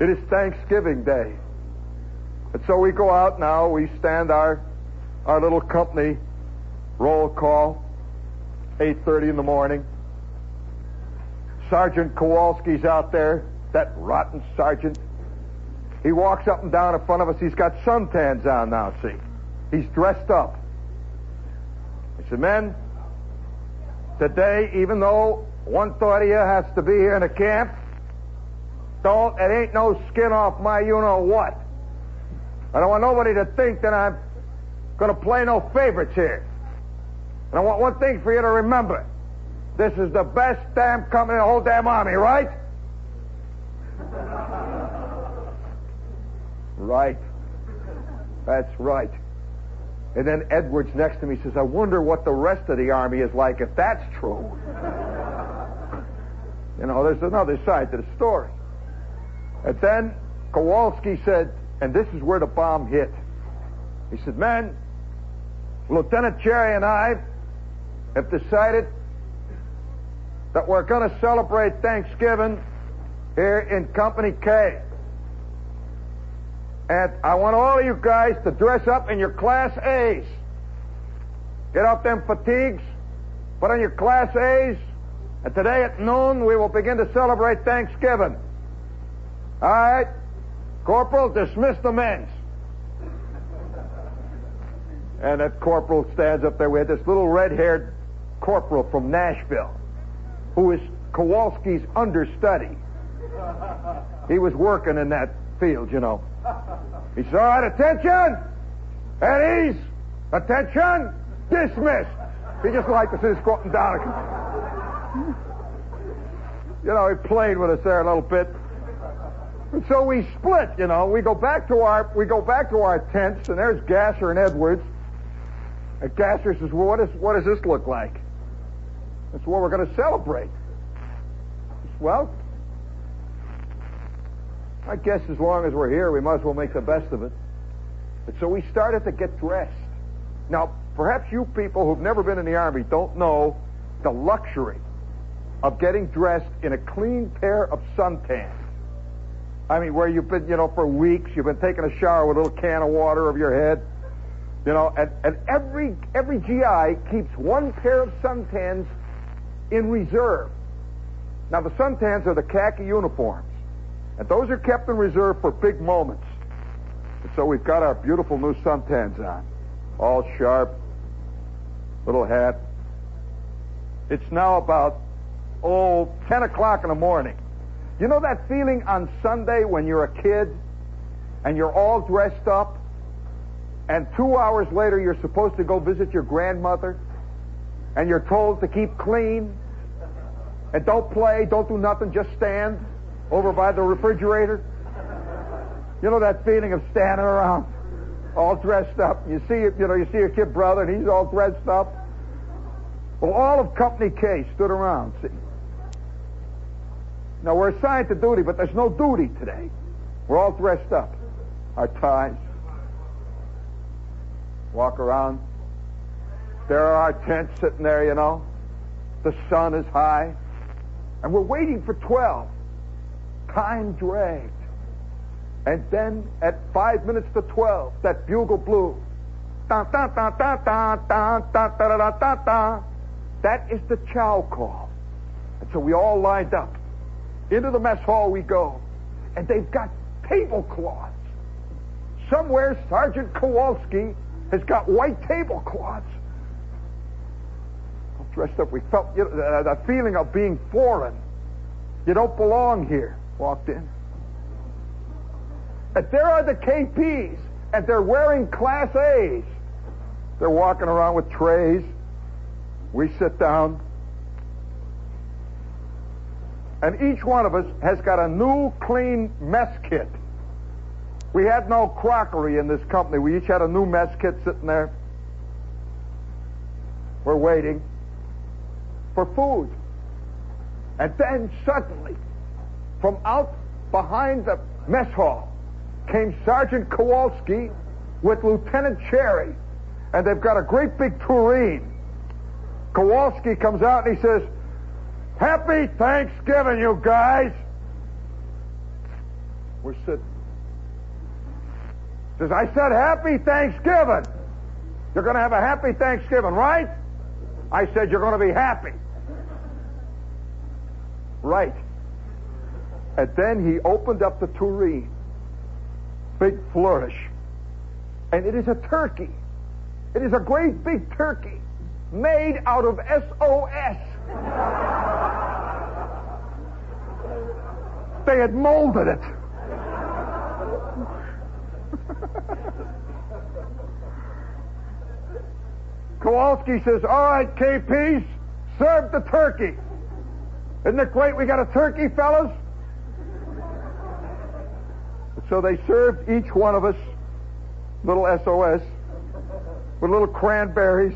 It is Thanksgiving Day. And so we go out now, we stand our, our little company roll call, 8.30 in the morning. Sergeant Kowalski's out there, that rotten sergeant. He walks up and down in front of us. He's got suntans on now, see. He's dressed up. He said, men, today, even though one thought of you has to be here in the camp, don't, it ain't no skin off my you-know-what. I don't want nobody to think that I'm going to play no favorites here. And I want one thing for you to remember. This is the best damn company in the whole damn army, right? Right. That's right. And then Edwards next to me says, I wonder what the rest of the army is like if that's true. you know, there's another side to the story. And then Kowalski said, and this is where the bomb hit. He said, Men, Lieutenant Cherry and I have decided that we're going to celebrate Thanksgiving here in Company K. And I want all of you guys to dress up in your Class A's. Get off them fatigues, put on your Class A's, and today at noon we will begin to celebrate Thanksgiving. All right? Corporal, dismiss the men. And that corporal stands up there. We had this little red-haired corporal from Nashville who is Kowalski's understudy. He was working in that field, you know. He all right, attention! At ease! Attention! Dismissed! He just liked to see us squatting down. You know, he played with us there a little bit. And so we split, you know. We go back to our we go back to our tents, and there's Gasser and Edwards. And Gasser says, Well, what is what does this look like? That's what we're going to celebrate. Well, I guess as long as we're here, we might as well make the best of it. And so we started to get dressed. Now, perhaps you people who've never been in the Army don't know the luxury of getting dressed in a clean pair of suntans. I mean, where you've been, you know, for weeks, you've been taking a shower with a little can of water over your head. You know, and, and every every GI keeps one pair of suntans in reserve. Now the suntans are the khaki uniforms. And those are kept in reserve for big moments. And so we've got our beautiful new suntans on. All sharp, little hat. It's now about, oh, 10 o'clock in the morning. You know that feeling on Sunday when you're a kid and you're all dressed up and two hours later you're supposed to go visit your grandmother and you're told to keep clean and don't play, don't do nothing, just stand over by the refrigerator. You know that feeling of standing around all dressed up. You see you know, you see your kid brother and he's all dressed up. Well, all of Company K stood around, see. Now we're assigned to duty, but there's no duty today. We're all dressed up. Our ties. Walk around. There are our tents sitting there, you know. The sun is high. And we're waiting for 12. Time dragged. And then at five minutes to 12, that bugle blew. That is the chow call. And so we all lined up. Into the mess hall we go. And they've got tablecloths. Somewhere Sergeant Kowalski has got white tablecloths. Dressed up, we felt you know, the feeling of being foreign. You don't belong here. Walked in. And there are the KPs, and they're wearing Class A's. They're walking around with trays. We sit down. And each one of us has got a new clean mess kit. We had no crockery in this company. We each had a new mess kit sitting there. We're waiting for food. And then suddenly, from out behind the mess hall, came Sergeant Kowalski with Lieutenant Cherry, and they've got a great big tureen. Kowalski comes out and he says, Happy Thanksgiving, you guys. We're sitting. Says, I said happy Thanksgiving. You're going to have a happy Thanksgiving, right? I said you're going to be happy. Right. And then he opened up the tureen. Big flourish. And it is a turkey. It is a great big turkey made out of SOS. they had molded it. Kowalski says, All right, KPs, serve the turkey. Isn't it great we got a turkey, fellas? So they served each one of us little SOS with little cranberries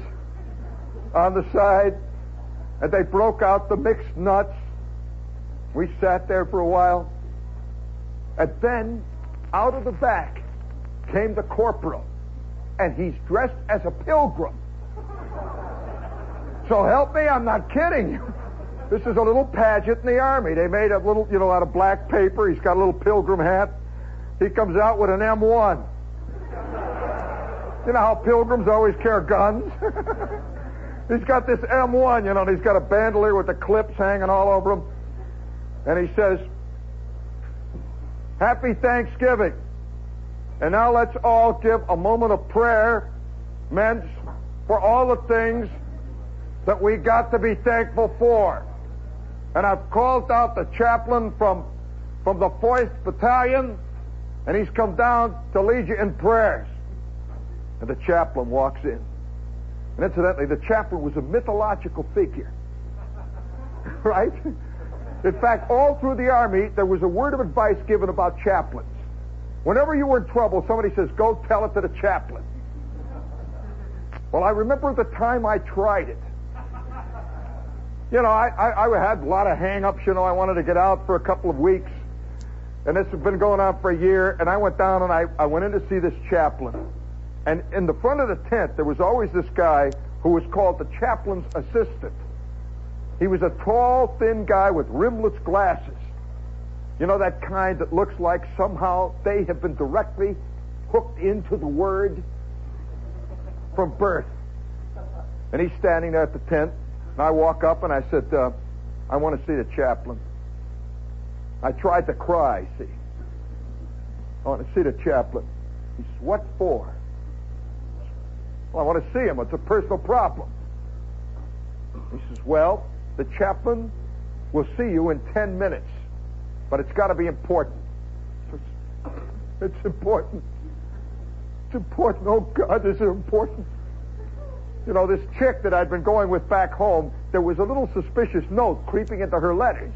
on the side, and they broke out the mixed nuts. We sat there for a while, and then out of the back came the corporal, and he's dressed as a pilgrim. So help me, I'm not kidding you. This is a little pageant in the army. They made a little, you know, out of black paper. He's got a little pilgrim hat. He comes out with an M1. You know how pilgrims always carry guns? [laughs] he's got this M1, you know, and he's got a bandolier with the clips hanging all over him. And he says, Happy Thanksgiving. And now let's all give a moment of prayer, men, for all the things that we got to be thankful for. And I've called out the chaplain from, from the 4th Battalion, and he's come down to lead you in prayers. And the chaplain walks in. And incidentally, the chaplain was a mythological figure. [laughs] right? In fact, all through the Army, there was a word of advice given about chaplains. Whenever you were in trouble, somebody says, go tell it to the chaplain. Well, I remember the time I tried it you know, I, I, I had a lot of hang-ups. You know, I wanted to get out for a couple of weeks. And this had been going on for a year. And I went down and I, I went in to see this chaplain. And in the front of the tent, there was always this guy who was called the chaplain's assistant. He was a tall, thin guy with rimless glasses. You know that kind that looks like somehow they have been directly hooked into the Word from birth. And he's standing there at the tent, and I walk up and I said, uh, I want to see the chaplain. I tried to cry, see. I want to see the chaplain. He says, What for? Well, I want to see him. It's a personal problem. He says, Well, the chaplain will see you in 10 minutes, but it's got to be important. It's important. It's important. Oh, God, is it important? You know, this chick that I'd been going with back home, there was a little suspicious note creeping into her letters.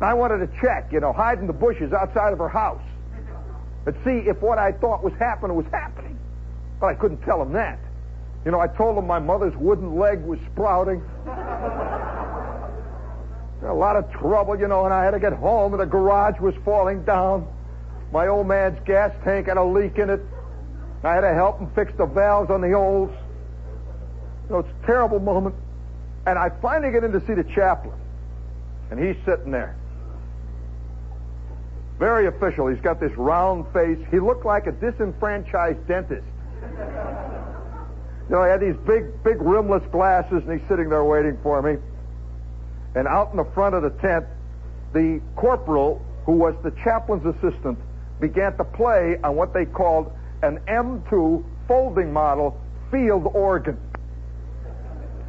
I wanted to check, you know, hide in the bushes outside of her house and see if what I thought was happening was happening. But I couldn't tell him that. You know, I told him my mother's wooden leg was sprouting. a lot of trouble, you know, and I had to get home and the garage was falling down. My old man's gas tank had a leak in it. I had to help him fix the valves on the olds. You know, it's a terrible moment. And I finally get in to see the chaplain. And he's sitting there. Very official. He's got this round face. He looked like a disenfranchised dentist. You know, he had these big, big rimless glasses, and he's sitting there waiting for me. And out in the front of the tent, the corporal, who was the chaplain's assistant, began to play on what they called an M2 folding model field organ.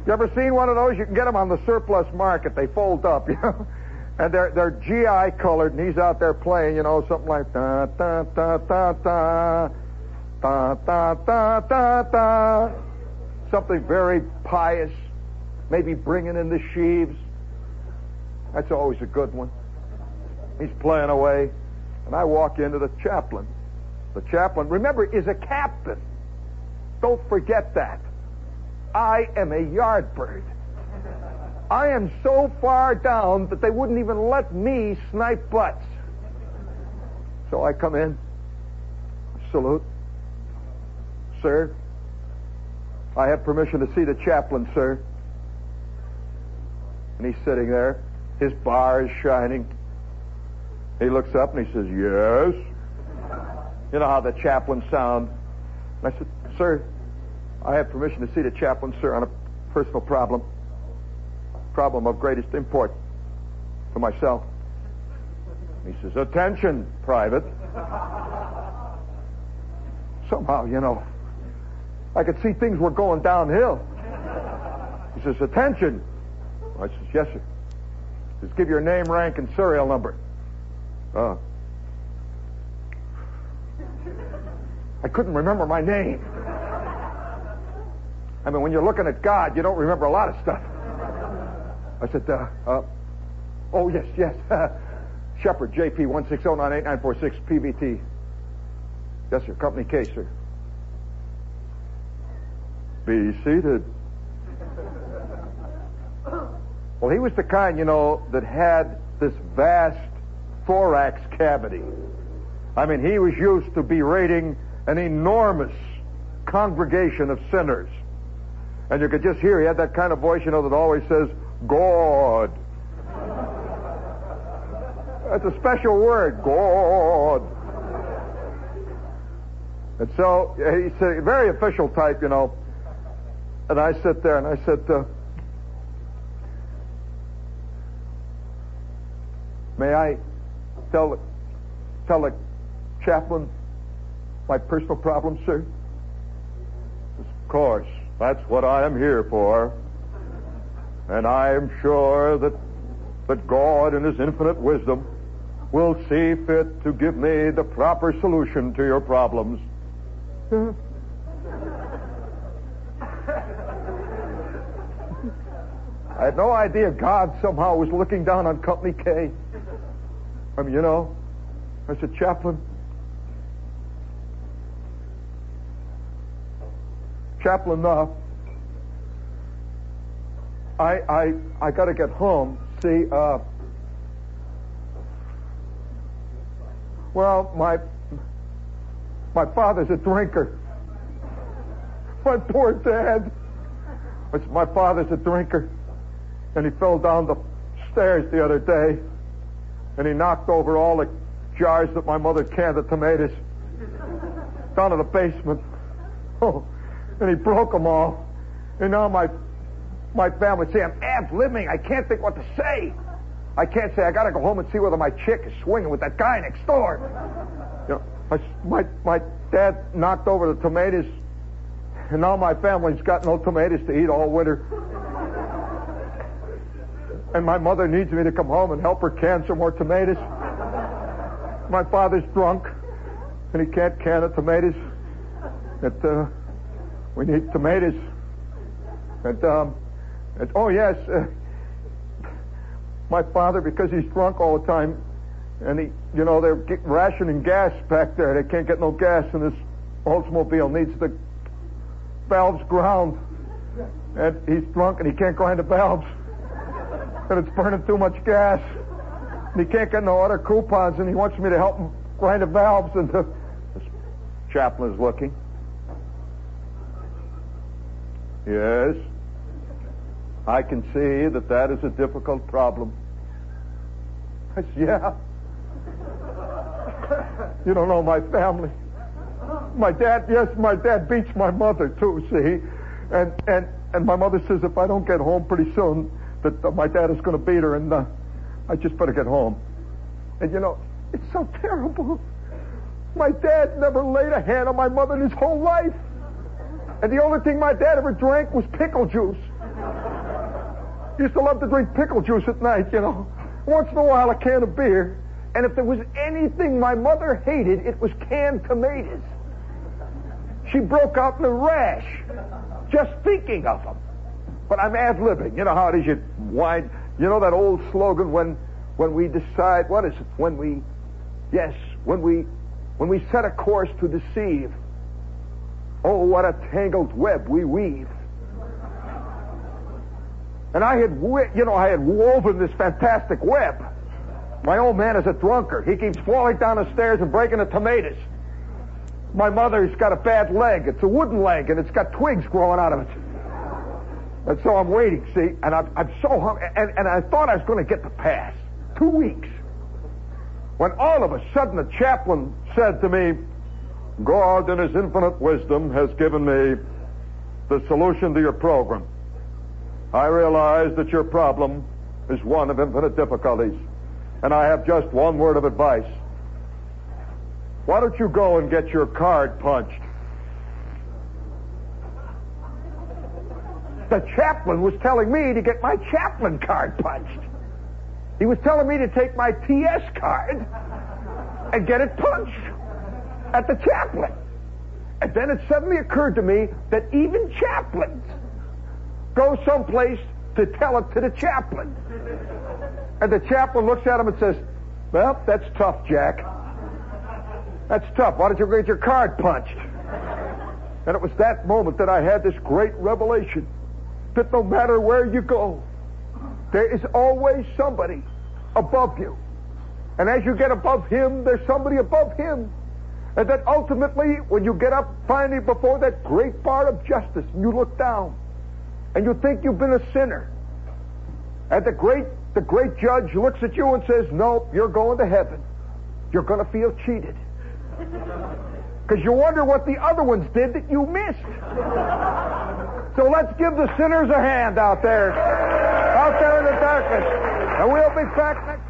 You ever seen one of those? You can get them on the surplus market. They fold up, [laughs] you know and they're they're GI colored, and he's out there playing, you know, something like da da da da da da da da da da, something very pious, maybe bringing in the sheaves. That's always a good one. He's playing away, and I walk into the chaplain. The chaplain, remember, is a captain. Don't forget that. I am a yard bird. I am so far down that they wouldn't even let me snipe butts. So I come in, salute. Sir, I have permission to see the chaplain, sir. And he's sitting there. His bar is shining. He looks up and he says, Yes. You know how the chaplain sound. And I said, Sir, I have permission to see the chaplain, sir, on a personal problem problem of greatest import to myself. He says, Attention, private. Somehow, you know, I could see things were going downhill. He says, Attention. I says, Yes, sir. Just give your name, rank, and serial number. Uh, I couldn't remember my name. I mean, when you're looking at God, you don't remember a lot of stuff. I said, uh, uh, oh, yes, yes. [laughs] Shepherd, JP 1609896 PVT. Yes, sir. Company K, sir. Be seated. Well, he was the kind, you know, that had this vast thorax cavity. I mean, he was used to berating an enormous congregation of sinners. And you could just hear he had that kind of voice, you know, that always says, God. That's a special word, God. And so he's a very official type, you know. And I sit there and I said, uh, May I tell tell the chaplain my personal problem, sir? Of course. That's what I am here for. And I am sure that, that God, in His infinite wisdom, will see fit to give me the proper solution to your problems. I had no idea God somehow was looking down on Company K. I mean, you know, I said, Chaplain, Chaplain, uh, I I I got to get home. See, uh, well, my my father's a drinker. My poor dad. My father's a drinker, and he fell down the stairs the other day. and he knocked over all the jars that my mother canned the tomatoes down to the basement. [laughs] Oh, and he broke them all. And now my my family say I'm ad libbing. I can't think what to say. I can't say I got to go home and see whether my chick is swinging with that guy next door. You know, my, my my dad knocked over the tomatoes, and now my family's got no tomatoes to eat all winter. And my mother needs me to come home and help her can some more tomatoes. My father's drunk, and he can't can the tomatoes. That uh, we need tomatoes. And um, and oh yes, uh, my father because he's drunk all the time, and he, you know, they're rationing gas back there. They can't get no gas, and this Oldsmobile needs the valves ground, and he's drunk and he can't grind the valves and it's burning too much gas. And he can't get no other coupons, and he wants me to help him grind the valves. And the, this chaplain is looking. Yes, I can see that that is a difficult problem. I [laughs] said, yeah. You don't know my family. My dad, yes, my dad beats my mother too, see? And, and, and my mother says if I don't get home pretty soon, that uh, my dad is going to beat her, and uh, I just better get home. And you know, it's so terrible. My dad never laid a hand on my mother in his whole life. And the only thing my dad ever drank was pickle juice. Used to love to drink pickle juice at night, you know. Once in a while, a can of beer. And if there was anything my mother hated, it was canned tomatoes. She broke out in a rash just thinking of them. But I'm ad libbing. You know how it is. You wind. You know that old slogan when when we decide what is it? When we yes, when we when we set a course to deceive. Oh, what a tangled web we weave. And I had, you know, I had woven this fantastic web. My old man is a drunkard. He keeps falling down the stairs and breaking the tomatoes. My mother's got a bad leg. It's a wooden leg, and it's got twigs growing out of it. And so I'm waiting, see, and I'm, I'm so hungry, and, and I thought I was going to get the pass. Two weeks. When all of a sudden the chaplain said to me, God in his infinite wisdom has given me the solution to your program. I realize that your problem is one of infinite difficulties, and I have just one word of advice. Why don't you go and get your card punched? The chaplain was telling me to get my chaplain card punched. He was telling me to take my TS card and get it punched at the chaplain. And then it suddenly occurred to me that even chaplains go someplace to tell it to the chaplain. And the chaplain looks at him and says, Well, that's tough, Jack. That's tough. Why don't you get your card punched? And it was that moment that I had this great revelation that no matter where you go, there is always somebody above you. And as you get above him, there's somebody above him. And that ultimately, when you get up finally before that great bar of justice, and you look down, and you think you've been a sinner, and the great, the great judge looks at you and says, Nope, you're going to heaven. You're going to feel cheated." [laughs] Because you wonder what the other ones did that you missed. So let's give the sinners a hand out there, out there in the darkness. And we'll be back next.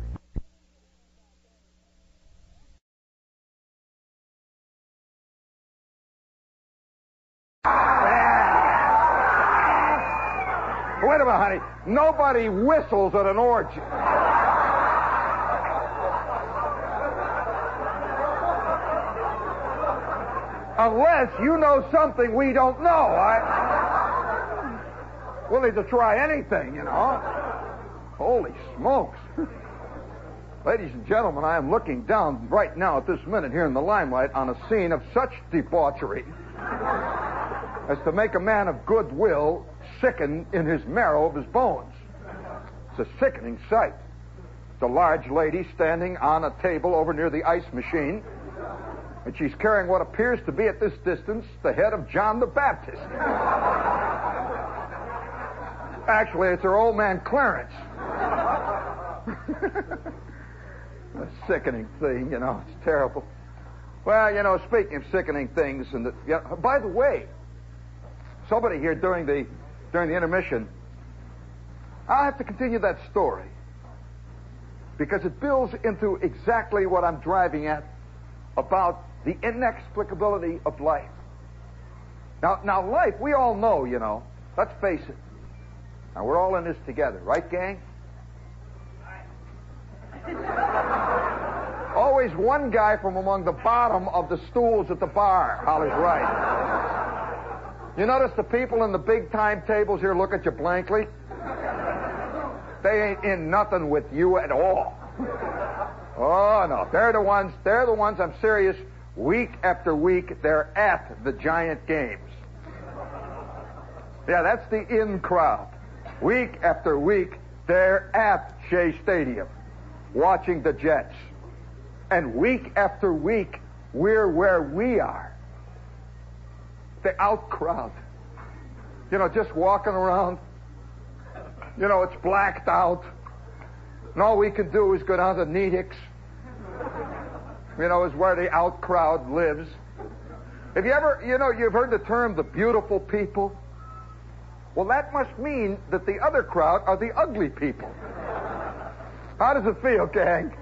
Wait a minute, honey. Nobody whistles at an orgy. Unless you know something we don't know. I... Willing to try anything, you know. Holy smokes. [laughs] Ladies and gentlemen, I am looking down right now at this minute here in the limelight on a scene of such debauchery as to make a man of goodwill sicken in his marrow of his bones. It's a sickening sight. It's a large lady standing on a table over near the ice machine and she's carrying what appears to be at this distance the head of John the Baptist. Actually, it's her old man Clarence. [laughs] A sickening thing, you know. It's terrible. Well, you know, speaking of sickening things, and the, yeah, by the way, somebody here during the during the intermission, I'll have to continue that story because it builds into exactly what I'm driving at about the inexplicability of life. Now, now, life, we all know, you know. Let's face it. Now, we're all in this together, right, gang? Always one guy from among the bottom of the stools at the bar hollers right. You notice the people in the big time tables here look at you blankly? They ain't in nothing with you at all. Oh no, they're the ones, they're the ones, I'm serious, week after week, they're at the giant games. Yeah, that's the in crowd. Week after week, they're at Shea Stadium watching the Jets. And week after week, we're where we are. The out crowd. You know, just walking around. You know, it's blacked out. And all we can do is go down to Nedick's. You know, is where the out crowd lives. Have you ever, you know, you've heard the term the beautiful people? Well, that must mean that the other crowd are the ugly people. How does it feel, gang?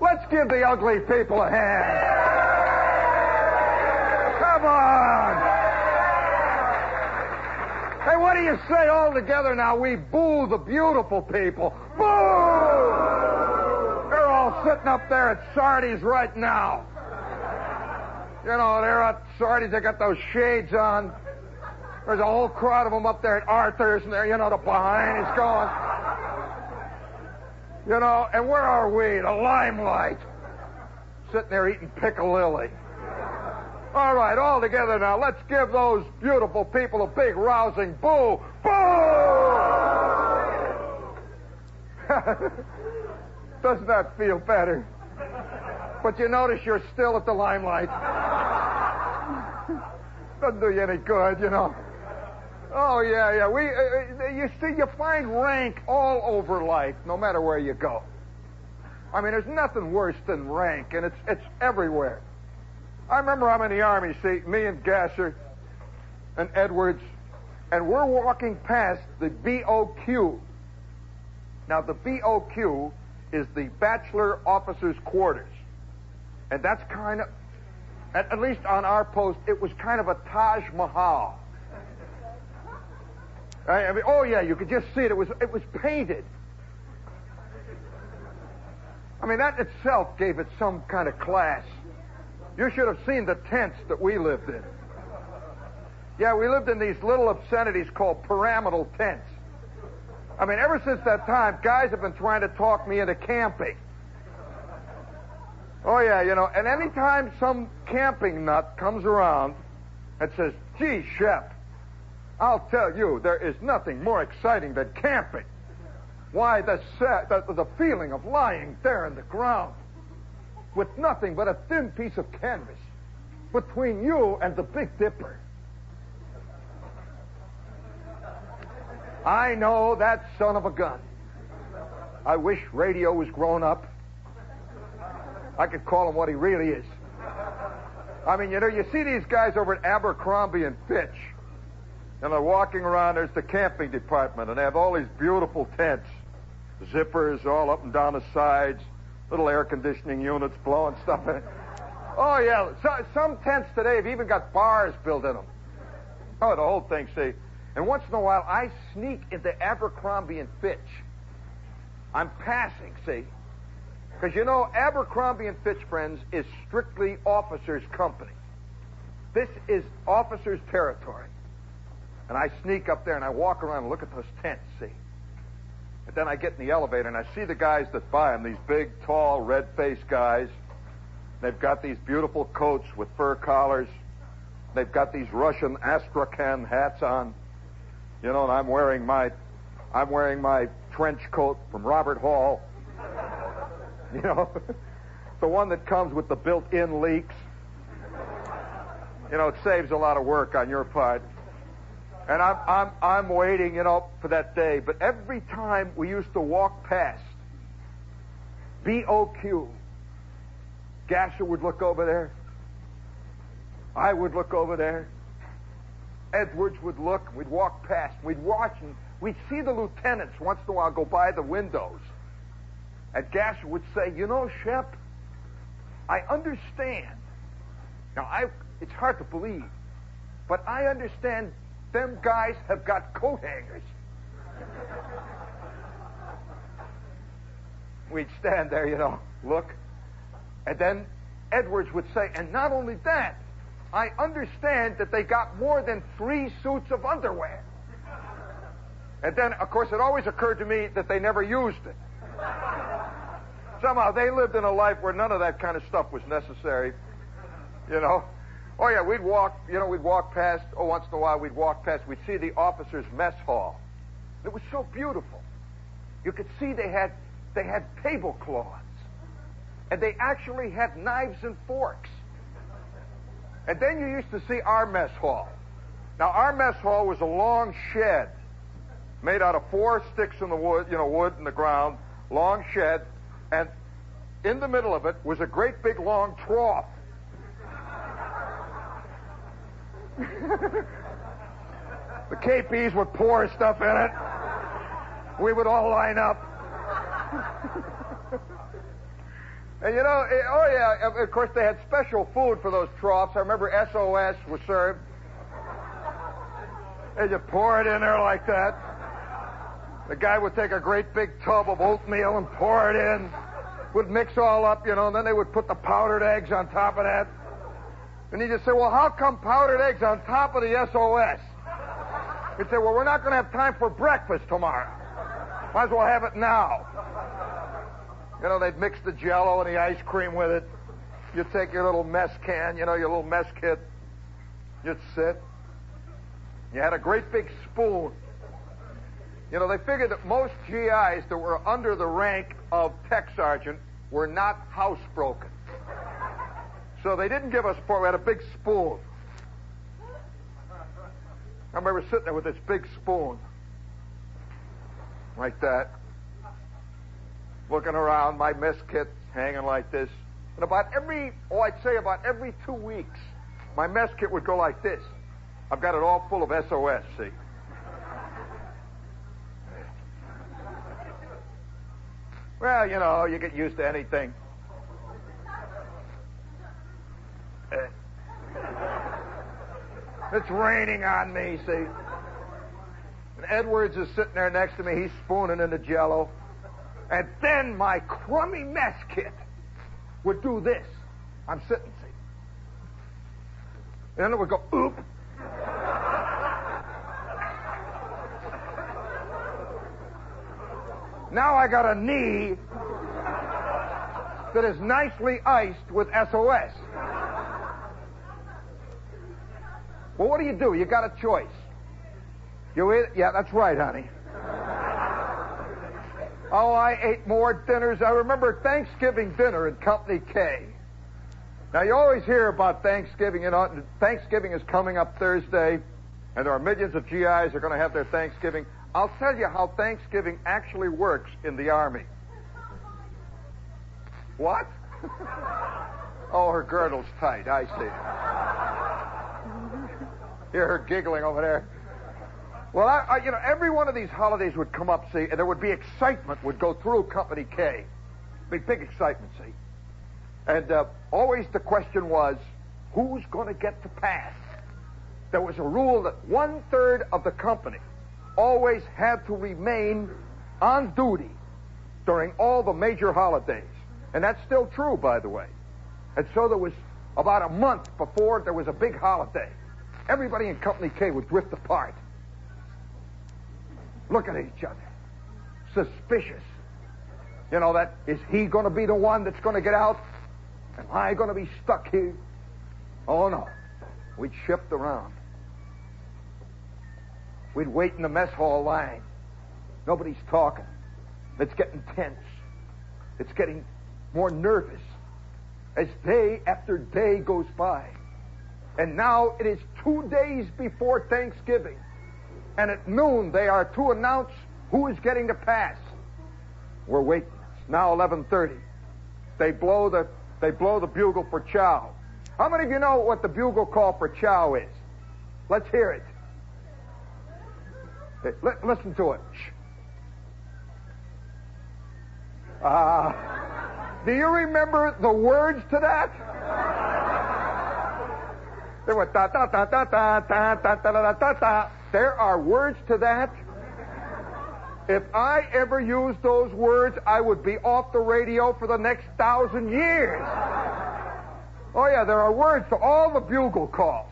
Let's give the ugly people a hand. On. Hey, what do you say all together now? We boo the beautiful people. Boo! They're all sitting up there at Sardi's right now. You know, they're at Sardi's. They got those shades on. There's a whole crowd of them up there at Arthur's, and they're, you know, the behind is going. You know, and where are we? The limelight. Sitting there eating piccalilli. All right, all together now. Let's give those beautiful people a big rousing boo. Boo! [laughs] Doesn't that feel better? But you notice you're still at the limelight. [laughs] Doesn't do you any good, you know. Oh yeah, yeah. We, uh, uh, you see, you find rank all over life, no matter where you go. I mean, there's nothing worse than rank, and it's it's everywhere. I remember I'm in the army. See, me and Gasser and Edwards, and we're walking past the BOQ. Now, the BOQ is the Bachelor Officers' Quarters, and that's kind of, at, at least on our post, it was kind of a Taj Mahal. I mean, oh yeah, you could just see it. It was it was painted. I mean, that itself gave it some kind of class. You should have seen the tents that we lived in. Yeah, we lived in these little obscenities called pyramidal tents. I mean, ever since that time, guys have been trying to talk me into camping. Oh yeah, you know, and anytime some camping nut comes around and says, gee, Shep, I'll tell you, there is nothing more exciting than camping. Why, the, the, the feeling of lying there in the ground with nothing but a thin piece of canvas between you and the Big Dipper. I know that son of a gun. I wish radio was grown up. I could call him what he really is. I mean, you know, you see these guys over at Abercrombie and Fitch and they're walking around. There's the camping department, and they have all these beautiful tents, zippers all up and down the sides, little air conditioning units blowing stuff in it. Oh yeah, so, some tents today have even got bars built in them. Oh, the whole thing. See, and once in a while I sneak into Abercrombie and Fitch. I'm passing, see, because you know Abercrombie and Fitch, friends, is strictly officers' company. This is officers' territory. And I sneak up there and I walk around and look at those tents, see. And then I get in the elevator and I see the guys that buy them, these big, tall, red-faced guys. They've got these beautiful coats with fur collars. They've got these Russian Astrakhan hats on. You know, and I'm wearing my I'm wearing my trench coat from Robert Hall. [laughs] You know, [laughs] the one that comes with the built-in leaks. You know, it saves a lot of work on your part. And I'm, I'm, I'm waiting, you know, for that day. But every time we used to walk past BOQ. Gasser would look over there. I would look over there. Edwards would look. We'd walk past. We'd watch and we'd see the lieutenants once in a while go by the windows. And Gasser would say, You know, Shep, I understand. Now, I, it's hard to believe, but I understand them guys have got coat hangers. We'd stand there, you know, look. And then Edwards would say, and not only that, I understand that they got more than three suits of underwear. And then, of course, it always occurred to me that they never used it. Somehow they lived in a life where none of that kind of stuff was necessary. You know? Oh yeah, we'd walk, you know, we'd walk past, oh, once in a while we'd walk past, we'd see the officers' mess hall. It was so beautiful. You could see they had, they had tablecloths. And they actually had knives and forks. And then you used to see our mess hall. Now, our mess hall was a long shed made out of four sticks in the wood, you know, wood in the ground, long shed, and in the middle of it was a great big long trough. The KPs would pour stuff in it. We would all line up. and you know, it, oh yeah, of course they had special food for those troughs. I remember SOS was served. And you pour it in there like that. The guy would take a great big tub of oatmeal and pour it in. Would mix all up, you know, and then they would put the powdered eggs on top of that. And he just say, well, how come powdered eggs on top of the SOS? He'd say, well, we're not going to have time for breakfast tomorrow. Might as well have it now. You know, they'd mix the jello and the ice cream with it. You'd take your little mess can, you know, your little mess kit. You'd sit. You had a great big spoon. You know, they figured that most GIs that were under the rank of tech sergeant were not housebroken. So they didn't give us four. We had a big spoon. I remember sitting there with this big spoon, like that, looking around, my mess kit hanging like this. And about every, oh, I'd say about every two weeks, my mess kit would go like this. I've got it all full of SOS, see? Well, you know, you get used to anything. Uh, Uh, it's raining on me, see? And Edwards is sitting there next to me. He's spooning in the jello. And then my crummy mess kit would do this. I'm sitting, see? And then it would go, oop. Now I got a knee that is nicely iced with SOS. Well, what do you do? You got a choice. You eat, yeah, that's right, honey. Oh, I ate more dinners. I remember Thanksgiving dinner in Company K. Now, you always hear about Thanksgiving. You know, Thanksgiving is coming up Thursday, and there are millions of GIs are going to have their Thanksgiving. I'll tell you how Thanksgiving actually works in the Army. What? oh, her girdle's tight. I see. Hear her giggling over there. Well, I, I, you know, every one of these holidays would come up, see, and there would be excitement would go through Company K. Big, big excitement, see. And uh, always the question was, who's going to get the pass? There was a rule that one third of the company always had to remain on duty during all the major holidays. And that's still true, by the way. And so there was about a month before there was a big holiday. Everybody in Company K would drift apart, Look at each other, suspicious. You know, that is he going to be the one that's going to get out? Am I going to be stuck here? Oh, no. We'd shift around. We'd wait in the mess hall line. Nobody's talking. It's getting tense. It's getting more nervous as day after day goes by. And now it is two days before Thanksgiving. And at noon they are to announce who is getting the pass. We're waiting. It's now 11:30. they blow the they blow the bugle for chow. How many of you know what the bugle call for chow is? Let's hear it. Hey, li- listen to it. Shh. Ah. Uh, do you remember the words to that? They went da da da da da da da da da da da. There are words to that. If I ever used those words, I would be off the radio for the next thousand years. Oh yeah, there are words to all the bugle calls.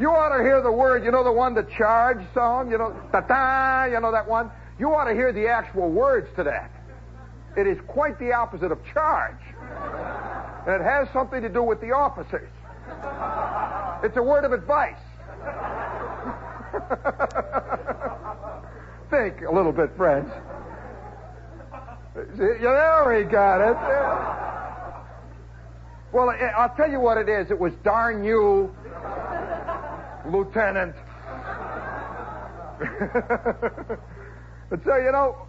You ought to hear the word, you know the one, the charge song, you know, da da, you know that one? You ought to hear the actual words to that. It is quite the opposite of charge. And it has something to do with the officers. It's a word of advice. [laughs] Think a little bit, friends. There we got it. Well, eh, I'll tell you what it is. It was darn you, Lieutenant. and [laughs] so, you know,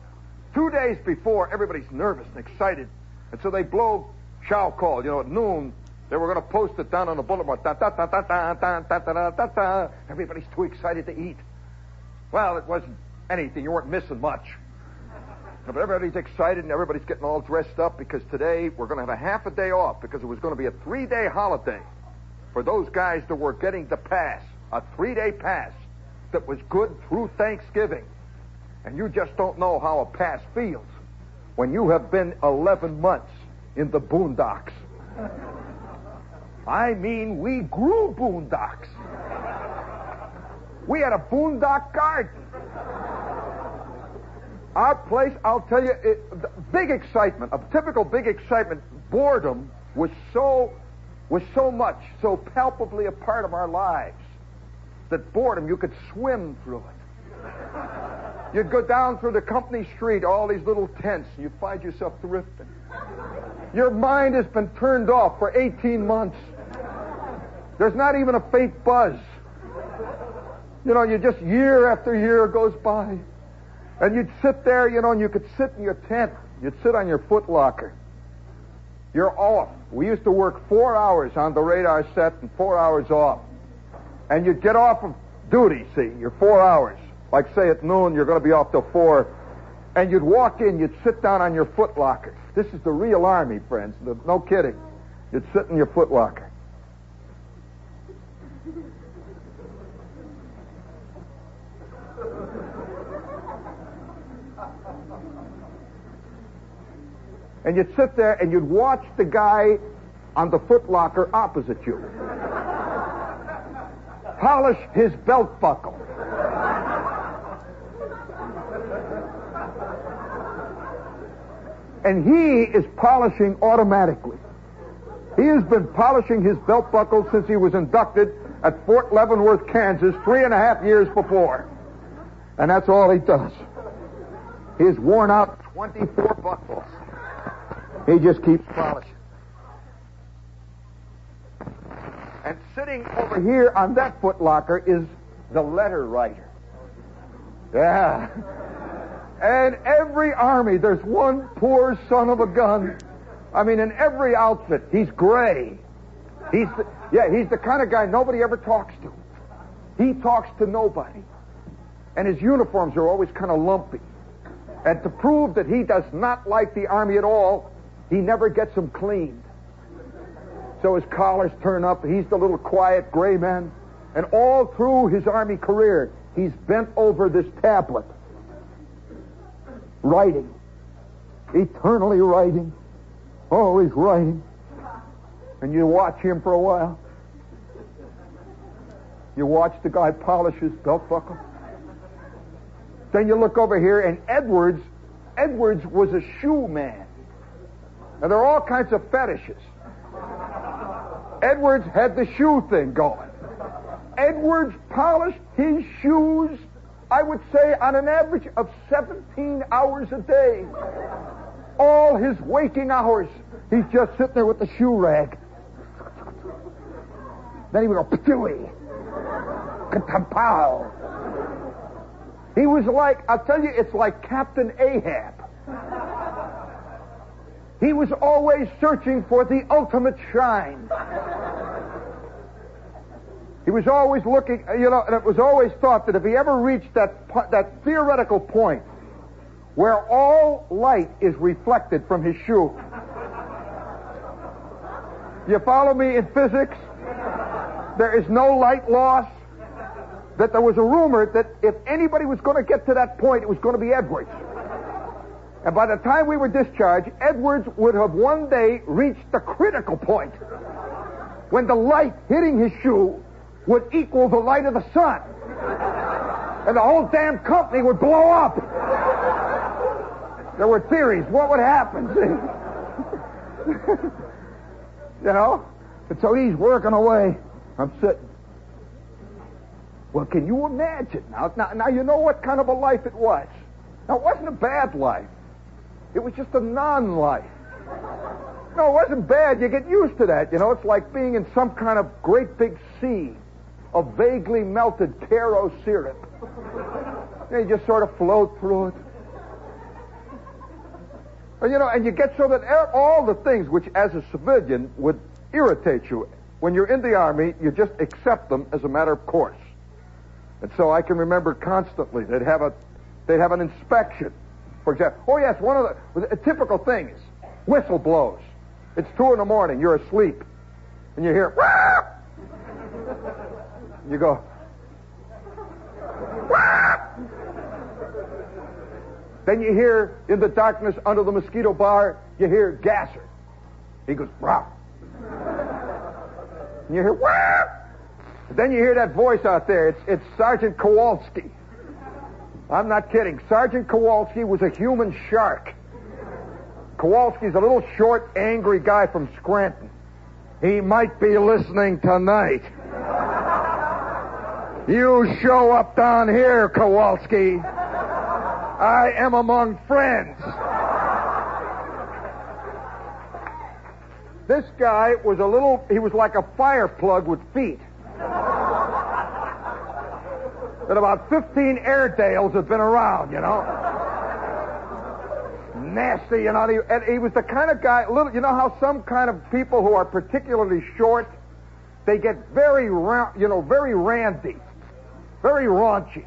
two days before, everybody's nervous and excited. And so they blow chow call, you know, at noon. They were going to post it down on the boulevard. Da. Everybody's too excited to eat. Well, it wasn't anything. You weren't missing much. But everybody's excited and everybody's getting all dressed up because today we're going to have a half a day off because it was going to be a three day holiday for those guys that were getting the pass, a three day pass that was good through Thanksgiving. And you just don't know how a pass feels when you have been 11 months in the boondocks. I mean, we grew boondocks. We had a boondock garden. Our place, I'll tell you, it, big excitement, a typical big excitement. Boredom was so was so much, so palpably a part of our lives that boredom you could swim through it. You'd go down through the company street, all these little tents, and you find yourself drifting. Your mind has been turned off for 18 months. There's not even a faint buzz. You know, you just year after year goes by. And you'd sit there, you know, and you could sit in your tent. You'd sit on your foot locker. You're off. We used to work four hours on the radar set and four hours off. And you'd get off of duty, see, you're four hours. Like say at noon, you're going to be off till four. And you'd walk in, you'd sit down on your footlocker. This is the real army, friends. No kidding. You'd sit in your footlocker. and you'd sit there and you'd watch the guy on the footlocker opposite you polish his belt buckle. And he is polishing automatically. He has been polishing his belt buckle since he was inducted at Fort Leavenworth, Kansas, three and a half years before. And that's all he does. He's worn out 24 buckles. He just keeps polishing. And sitting over here on that footlocker is the letter writer. Yeah. And every army, there's one poor son of a gun. I mean, in every outfit, he's gray. He's the, yeah, he's the kind of guy nobody ever talks to. He talks to nobody. And his uniforms are always kind of lumpy. And to prove that he does not like the army at all, he never gets them cleaned. So his collars turn up. He's the little quiet gray man. And all through his army career, he's bent over this tablet, writing, eternally writing. Always writing. And you watch him for a while. You watch the guy polish his belt buckle. Then you look over here, and Edwards, Edwards was a shoe man. Now there are all kinds of fetishes. Edwards had the shoe thing going. Edwards polished his shoes, I would say, on an average of 17 hours a day. All his waking hours, he's just sitting there with the shoe rag. Then he would go, patooey, katapow. He was like, I'll tell you, it's like Captain Ahab. He was always searching for the ultimate shine. He was always looking, uh, you know, and it was always thought that if he ever reached that, that theoretical point where all light is reflected from his shoe. You follow me in physics? There is no light loss. That there was a rumor that if anybody was going to get to that point, it was going to be Edwards. And by the time we were discharged, Edwards would have one day reached the critical point when the light hitting his shoe would equal the light of the sun. And the whole damn company would blow up. There were theories. What would happen? [laughs] you know? And so he's working away. I'm sitting. Well, can you imagine? Now, now, now you know what kind of a life it was. Now, it wasn't a bad life. It was just a non-life. No, it wasn't bad. You get used to that. You know, it's like being in some kind of great big sea of vaguely melted Karo syrup. You just sort of float through it. And, you know, and you get so that all the things which, as a civilian, would irritate you, when you're in the army, you just accept them as a matter of course. And so I can remember constantly they'd have a they'd have an inspection. For example, oh yes, one of the typical things, is whistle blows. It's two in the morning, you're asleep, and you hear you go, then you hear in the darkness under the mosquito bar, you hear Gasser. He goes, Rah. And you hear, Wah! Then you hear that voice out there. It's, it's Sergeant Kowalski. I'm not kidding. Sergeant Kowalski was a human shark. Kowalski's a little short, angry guy from Scranton. He might be listening tonight. You show up down here, Kowalski. I am among friends. This guy was a little, he was like a fire plug with feet. That about 15 Airedales had been around, you know. Nasty, you know. He, and he was the kind of guy, little, you know how some kind of people who are particularly short, they get very, round, you know, very randy. Very raunchy.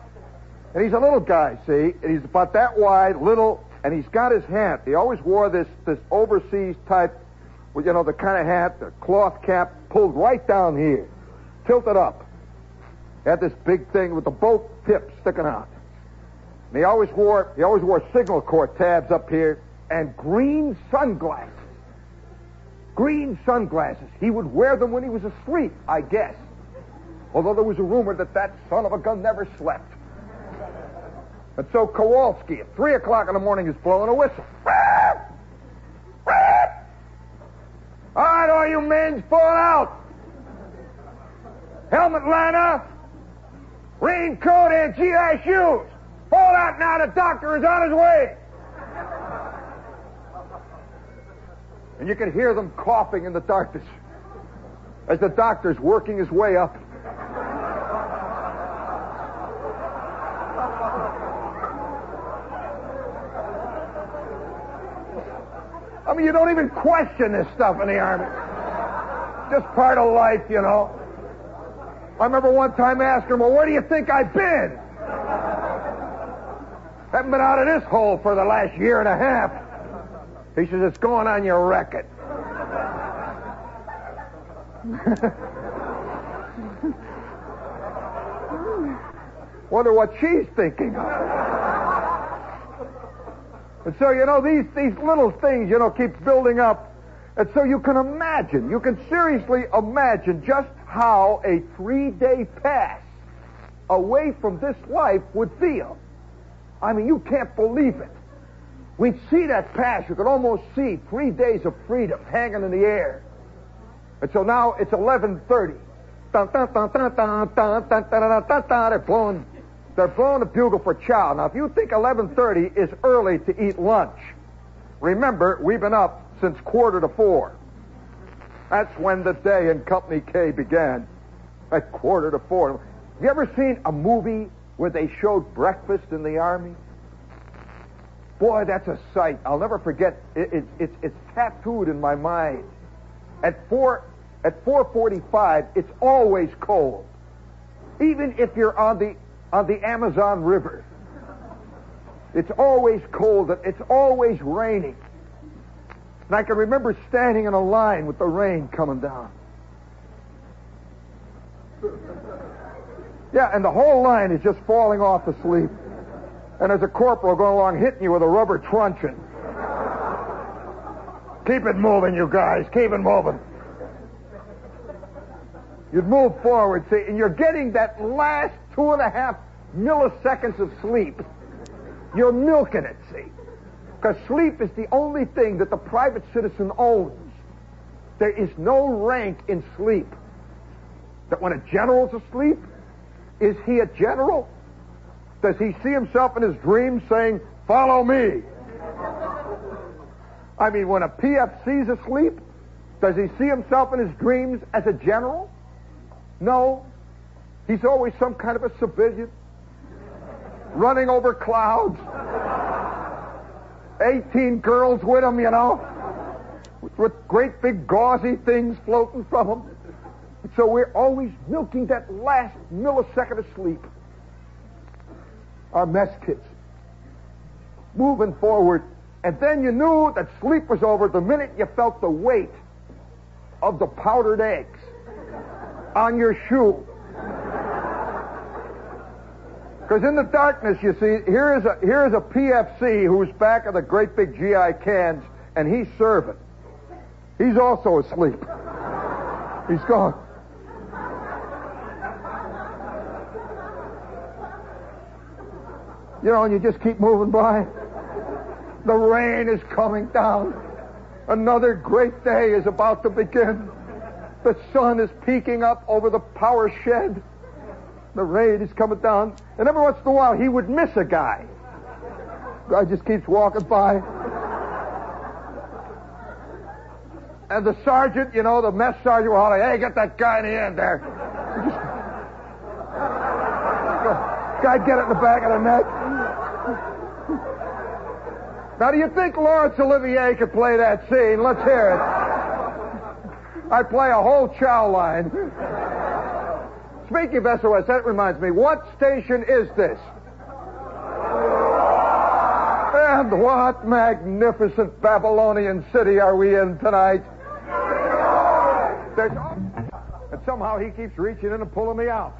And he's a little guy, see? And he's about that wide, little, and he's got his hat. He always wore this, this overseas type, well, you know, the kind of hat, the cloth cap pulled right down here, tilted up. Had this big thing with the both tips sticking out. And he always wore, he always wore signal corps tabs up here and green sunglasses. Green sunglasses. He would wear them when he was asleep, I guess. Although there was a rumor that that son of a gun never slept. And so Kowalski at 3 o'clock in the morning is blowing a whistle. All right, all you men, fall out. Helmet liner, raincoat, and GI shoes. Fall out now, the doctor is on his way. And you can hear them coughing in the darkness as the doctor's working his way up. I mean, you don't even question this stuff in the Army. Just part of life, you know. I remember one time asking him, well, where do you think I've been? Haven't been out of this hole for the last year and a half. He says, it's going on your record. [laughs] Wonder what she's thinking of. And so, you know, these, these little things, you know, keep building up. And so you can imagine, you can seriously imagine just how a three-day pass away from this life would feel. I mean, you can't believe it. We'd see that pass. You could almost see three days of freedom hanging in the air. And so now it's 1130. They're blowing they're blowing the bugle for chow. Now, if you think 11:30 is early to eat lunch, remember we've been up since quarter to four. That's when the day in Company K began. At quarter to four. Have you ever seen a movie where they showed breakfast in the army? Boy, that's a sight. I'll never forget. It, it, it's, it's tattooed in my mind. At four, at 4:45, it's always cold, even if you're on the on the Amazon River. It's always cold. It's always raining. And I can remember standing in a line with the rain coming down. Yeah, and the whole line is just falling off asleep. And there's a corporal going along hitting you with a rubber truncheon. Keep it moving, you guys. Keep it moving. You'd move forward, see, and you're getting that last two and a half milliseconds of sleep. You're milking it, see. Because sleep is the only thing that the private citizen owns. There is no rank in sleep. That when a general's asleep, is he a general? Does he see himself in his dreams saying, Follow me? I mean, when a PFC's asleep, does he see himself in his dreams as a general? No. He's always some kind of a civilian running over clouds. 18 girls with him, you know, with great big gauzy things floating from him. So we're always milking that last millisecond of sleep. Our mess kits. Moving forward. And then you knew that sleep was over the minute you felt the weight of the powdered eggs on your shoe. Because in the darkness, you see, here is a here is a PFC who's back of the great big GI cans, and he's serving. He's also asleep. He's gone. You know, and you just keep moving by. The rain is coming down. Another great day is about to begin. The sun is peeking up over the power shed. The rain is coming down. And every once in a while, he would miss a guy. Guy just keeps walking by. And the sergeant, you know, the mess sergeant will holler, hey, get that guy in the end there. Guy get it in the back of the neck. Now, do you think Laurence Olivier could play that scene? Let's hear it. I play a whole chow line. Speaking of SOS, that reminds me, what station is this? And what magnificent Babylonian city are we in tonight? There's, and somehow he keeps reaching in and pulling me out.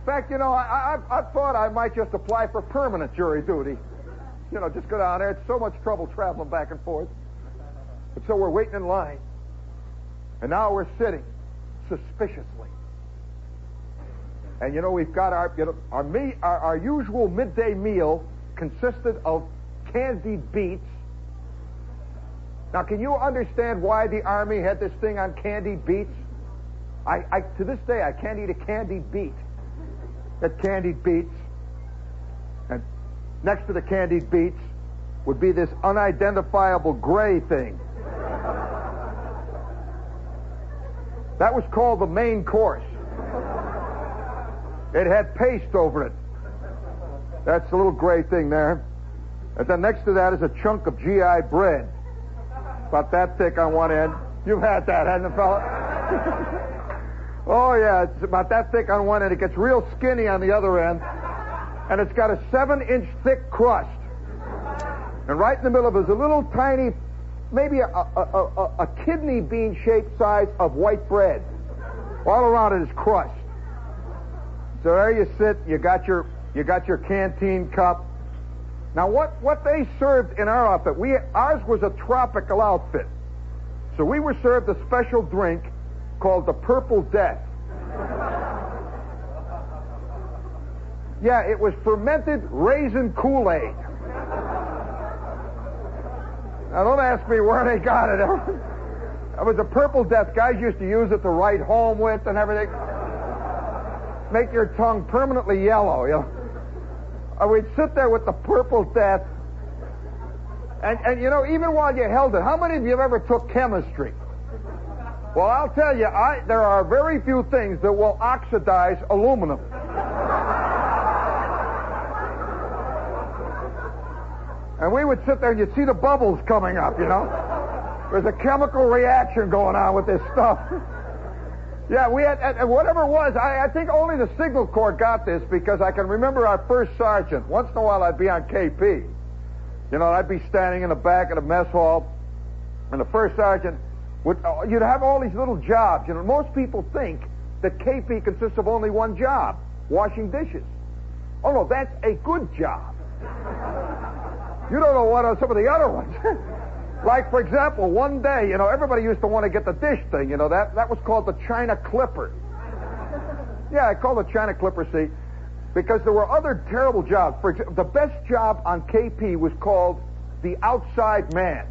In fact, you know, I, I, I thought I might just apply for permanent jury duty. You know, just go down there. It's so much trouble traveling back and forth. And so we're waiting in line. And now we're sitting suspiciously. And you know, we've got our, you know, our, me, our, our usual midday meal consisted of candied beets. Now, can you understand why the Army had this thing on candied beets? I, I, to this day, I can't eat a candied beet. That candied beets. And next to the candied beets would be this unidentifiable gray thing. That was called the main course. It had paste over it. That's the little gray thing there. And then next to that is a chunk of GI bread. About that thick on one end. You've had that, hasn't it, fella? [laughs] oh, yeah, it's about that thick on one end. It gets real skinny on the other end. And it's got a seven inch thick crust. And right in the middle of it is a little tiny, maybe a, a, a, a kidney bean shaped size of white bread. All around it is crust. So there you sit. You got your you got your canteen cup. Now what what they served in our outfit? We ours was a tropical outfit, so we were served a special drink called the Purple Death. Yeah, it was fermented raisin Kool Aid. Now don't ask me where they got it. [laughs] It was a Purple Death. Guys used to use it to write home with and everything make your tongue permanently yellow. You know? We'd sit there with the purple death. And, and you know, even while you held it, how many of you have ever took chemistry? Well, I'll tell you, I, there are very few things that will oxidize aluminum. And we would sit there and you'd see the bubbles coming up, you know? There's a chemical reaction going on with this stuff. Yeah, we had, and whatever it was, I, I think only the signal corps got this because I can remember our first sergeant. Once in a while I'd be on KP. You know, I'd be standing in the back of the mess hall, and the first sergeant would, uh, you'd have all these little jobs. You know, most people think that KP consists of only one job, washing dishes. Oh no, that's a good job. You don't know what are some of the other ones. [laughs] like, for example, one day, you know, everybody used to want to get the dish thing, you know, that, that was called the China Clipper. Yeah, I call it China Clipper, see, because there were other terrible jobs. For example, the best job on KP was called the outside man.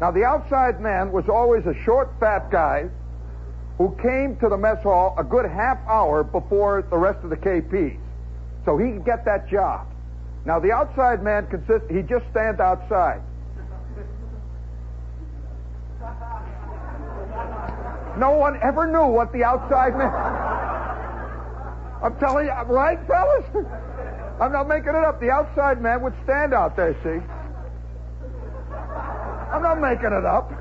Now, the outside man was always a short, fat guy who came to the mess hall a good half hour before the rest of the KPs. So he could get that job. Now, the outside man consists, he just stands outside. No one ever knew what the outside meant. I'm telling you, right, fellas? I'm not making it up. The outside man would stand out there, see? I'm not making it up.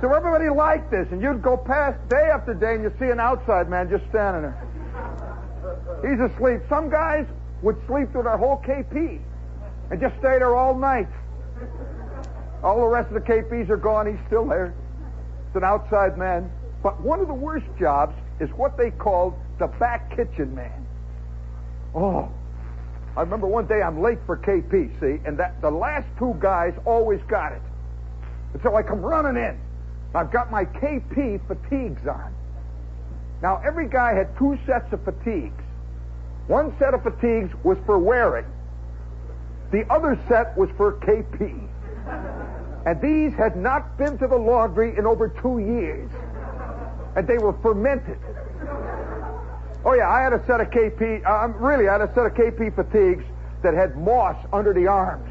So everybody liked this, and you'd go past day after day, and you'd see an outside man just standing there. He's asleep. Some guys would sleep through their whole KP and just stay there all night. All the rest of the KPs are gone. He's still there. It's an outside man. But one of the worst jobs is what they called the back kitchen man. Oh, I remember one day I'm late for KP, see, and that the last two guys always got it. And so I come running in. I've got my KP fatigues on. Now, every guy had two sets of fatigues. One set of fatigues was for wearing. The other set was for KP. And these had not been to the laundry in over two years. And they were fermented. Oh yeah, I had a set of KP, uh, um, really, I had a set of KP fatigues that had moss under the arms.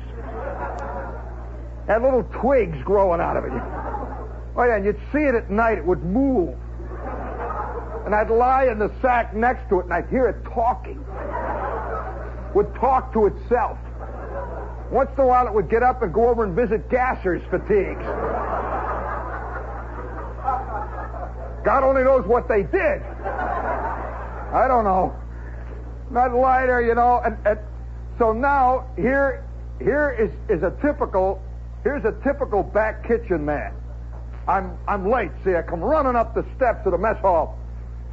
Had little twigs growing out of it. Oh yeah, and you'd see it at night, it would move. And I'd lie in the sack next to it and I'd hear it talking. Would talk to itself. Once in a while it would get up and go over and visit Gasser's fatigues. God only knows what they did. I don't know. Not lie there, you know. And, and so now here, here is, is a typical, here's a typical back kitchen man. I'm, I'm late. See, I come running up the steps of the mess hall.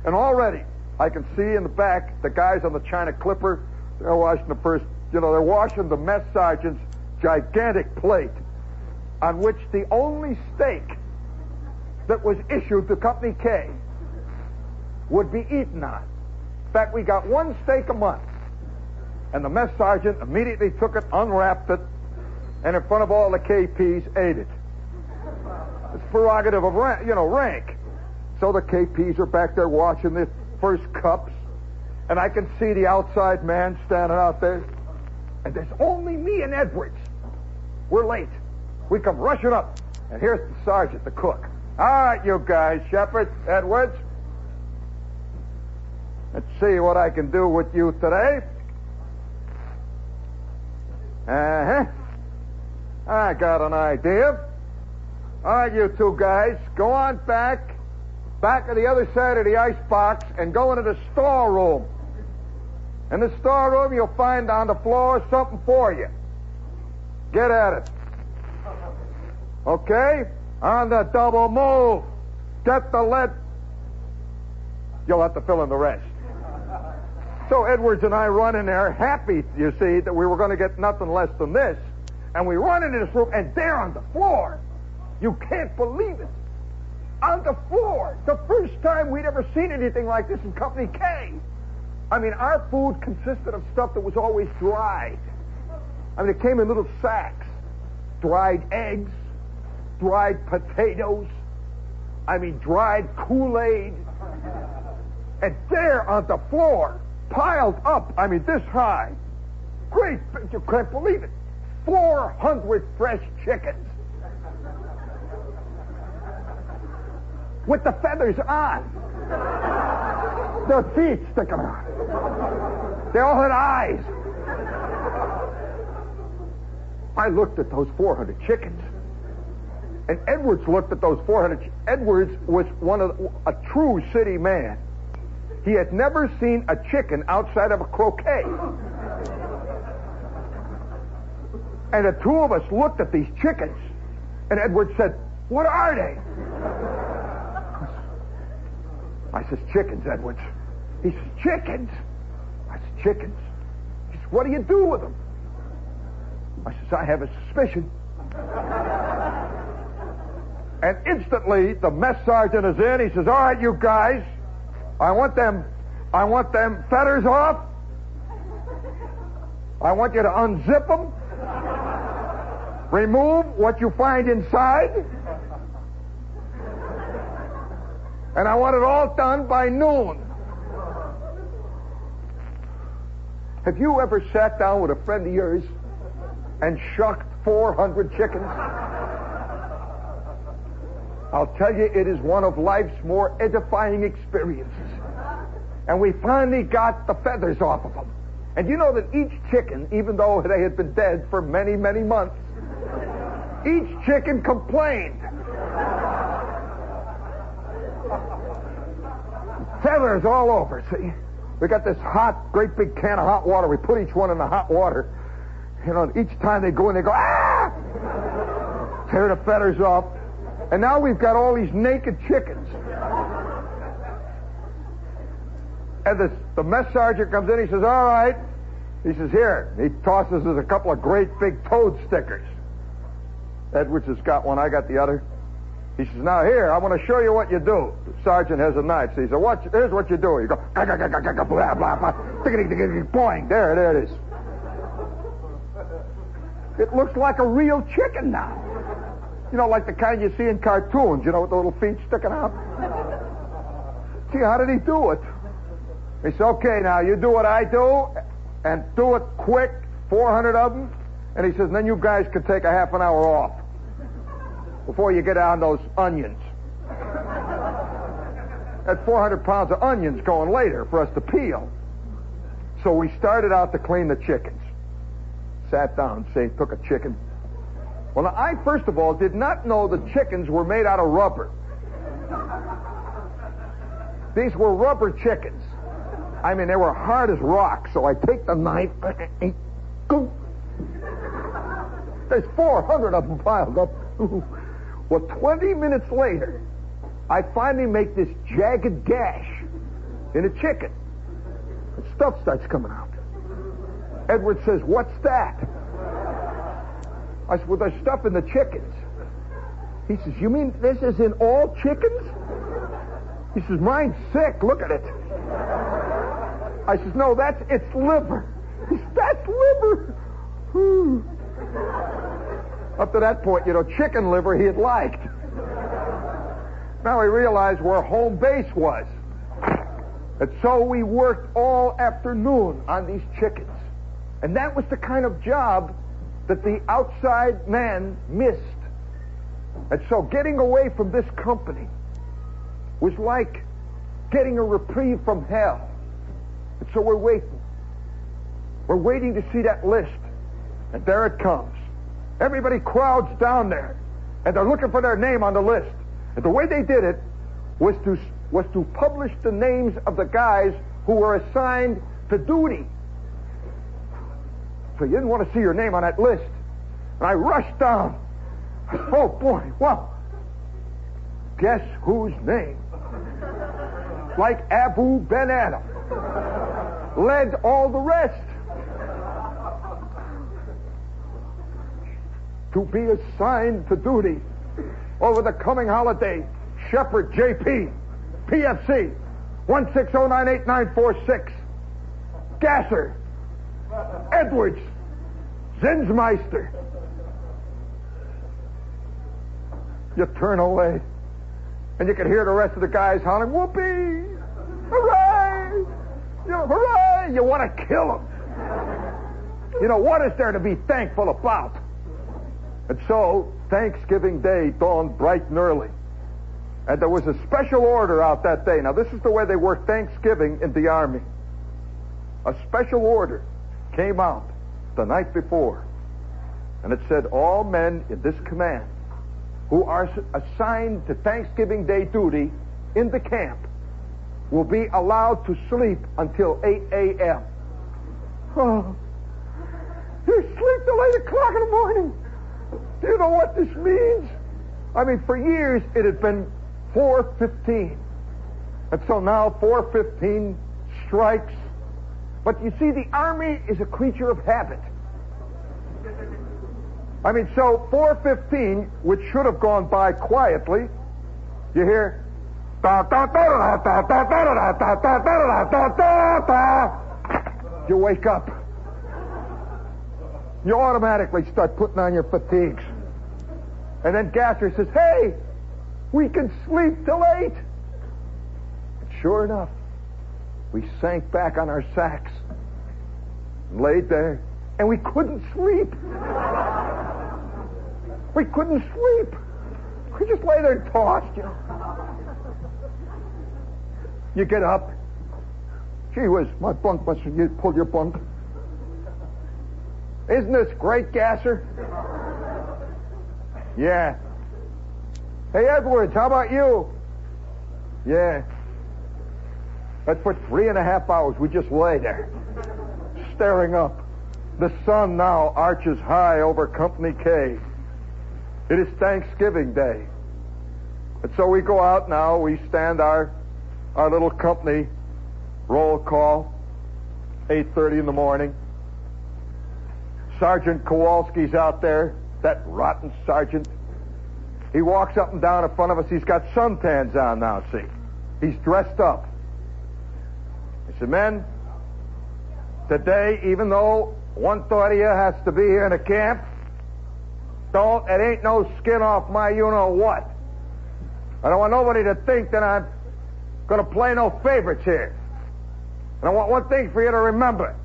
And already, I can see in the back the guys on the China Clipper. They're washing the first, you know, they're washing the mess sergeant's gigantic plate on which the only steak that was issued to Company K would be eaten on. In fact, we got one steak a month. And the mess sergeant immediately took it, unwrapped it, and in front of all the KPs ate it. It's prerogative of rank, you know, rank. So the KPs are back there watching the first cups, and I can see the outside man standing out there. And there's only me and Edwards. We're late. We come rushing up, and here's the sergeant, the cook. All right, you guys, Shepherd, Edwards. Let's see what I can do with you today. Uh huh. I got an idea. All right, you two guys, go on back back of the other side of the ice box and go into the storeroom. In the storeroom, you'll find on the floor something for you. Get at it. Okay? On the double move. Get the lead. You'll have to fill in the rest. So Edwards and I run in there, happy, you see, that we were going to get nothing less than this. And we run into this room, and there on the floor, you can't believe it on the floor. The first time we'd ever seen anything like this in Company K. I mean, our food consisted of stuff that was always dried. I mean, it came in little sacks. Dried eggs, dried potatoes, I mean, dried Kool-Aid. And there on the floor, piled up, I mean, this high, great, you can't believe it, 400 fresh chickens. With the feathers on. Their feet sticking out. They all had eyes. I looked at those 400 chickens. And Edwards looked at those 400. Edwards was one of the, a true city man. He had never seen a chicken outside of a croquette. And the two of us looked at these chickens, and Edwards said, What are they? I says, Chickens, Edwards. He says, Chickens? I said, Chickens. He says, What do you do with them? I says, I have a suspicion. and instantly, the mess sergeant is in. He says, All right, you guys, I want them, I want them feathers off. I want you to unzip them. Remove what you find inside. And I want it all done by noon. Have you ever sat down with a friend of yours and shucked 400 chickens? I'll tell you, it is one of life's more edifying experiences. And we finally got the feathers off of them. And you know that each chicken, even though they had been dead for many, many months, each chicken complained. Feathers all over, see? We got this hot, great big can of hot water. We put each one in the hot water. You know, each time they go in, they go, ah! Tear the feathers off. And now we've got all these naked chickens. And the, the mess sergeant comes in, he says, all right. He says, here. He tosses us a couple of great big toad stickers. Edwards has got one, I got the other. He says, now here, I want to show you what you do. The sergeant has a knife. So he says, what, here's what you do. You go, blah, blah, blah, blah, boing. There, there it is. It looks like a real chicken now. You know, like the kind you see in cartoons, you know, with the little feet sticking out. See, how did he do it? He said, okay, now you do what I do, and do it quick, 400 of them, and he says, then you guys can take a half an hour off before you get on those onions. That's 400 pounds of onions going later for us to peel. So we started out to clean the chickens. Sat down, say, took a chicken. Well, I first of all did not know the chickens were made out of rubber. These were rubber chickens. I mean, they were hard as rock. So I take the knife. There's 400 of them piled up. Well, 20 minutes later, I finally make this jagged gash in a chicken. And stuff starts coming out. Edward says, What's that? I said, Well, there's stuff in the chickens. He says, You mean this is in all chickens? He says, Mine's sick. Look at it. I says, No, that's it's liver. He says, That's liver. Up to that point, you know, chicken liver he had liked. Now he realized where home base was. And so we worked all afternoon on these chickens. And that was the kind of job that the outside man missed. And so getting away from this company was like getting a reprieve from hell. And so we're waiting. We're waiting to see that list. And there it comes. Everybody crowds down there. And they're looking for their name on the list. And the way they did it was to, was to publish the names of the guys who were assigned to duty. So you didn't want to see your name on that list. And I rushed down. Oh boy, well, guess whose name? Like Abou Ben Adhem led all the rest. To be assigned to duty over the coming holiday, Shepherd JP, PFC, 1609896, Gasser, Edwards, Zinsmeister. You turn away, and you can hear the rest of the guys hollering, whoopee, hooray, you know, hooray, you want to kill them. You know, what is there to be thankful about? And so, Thanksgiving Day dawned bright and early. And there was a special order out that day. Now, this is the way they work Thanksgiving in the Army. A special order came out the night before. And it said, All men in this command who are assigned to Thanksgiving Day duty in the camp will be allowed to sleep until 8 a.m. Oh, you sleep till 8 o'clock in the morning. Do you know what this means? I mean, for years it had been 4.15. And so now 4.15 strikes. But you see, the Army is a creature of habit. I mean, so 4.15, which should have gone by quietly, you hear, you wake up. You automatically start putting on your fatigues. And then Gasser says, hey, we can sleep till 8. And sure enough, we sank back on our sacks and laid there, and we couldn't sleep. we couldn't sleep. We just lay there and tossed, you know. You get up. Gee whiz, my bunk must have you pulled your bunk. Isn't this great, Gasser? Yeah. Hey, Edwards, how about you? Yeah. But for three and a half hours, we just lay there, staring up. The sun now arches high over Company K. It is Thanksgiving Day. And so we go out now, we stand our, our little company roll call, 8.30 in the morning. Sergeant Kowalski's out there, that rotten sergeant. He walks up and down in front of us. He's got suntans on now, see. He's dressed up. He said, men, today, even though one thought of you has to be here in a camp, don't, it ain't no skin off my you know what. I don't want nobody to think that I'm going to play no favorites here. And I want one thing for you to remember.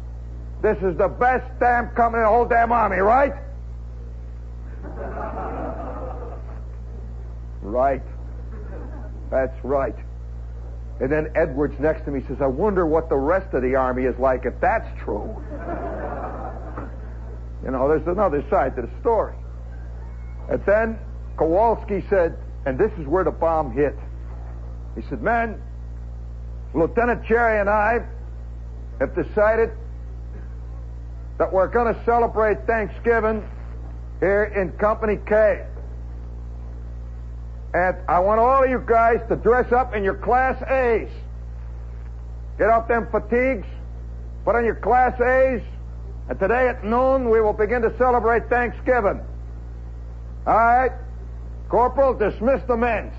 This is the best damn company in the whole damn army, right? Right. That's right. And then Edwards next to me says, I wonder what the rest of the army is like if that's true. you know, there's another side to the story. And then Kowalski said, and this is where the bomb hit. He said, Men, Lieutenant Cherry and I have decided that we're going to celebrate Thanksgiving here in Company K. And I want all of you guys to dress up in your Class A's. Get off them fatigues, put on your Class A's, and today at noon we will begin to celebrate Thanksgiving. All right? Corporal, dismiss the men.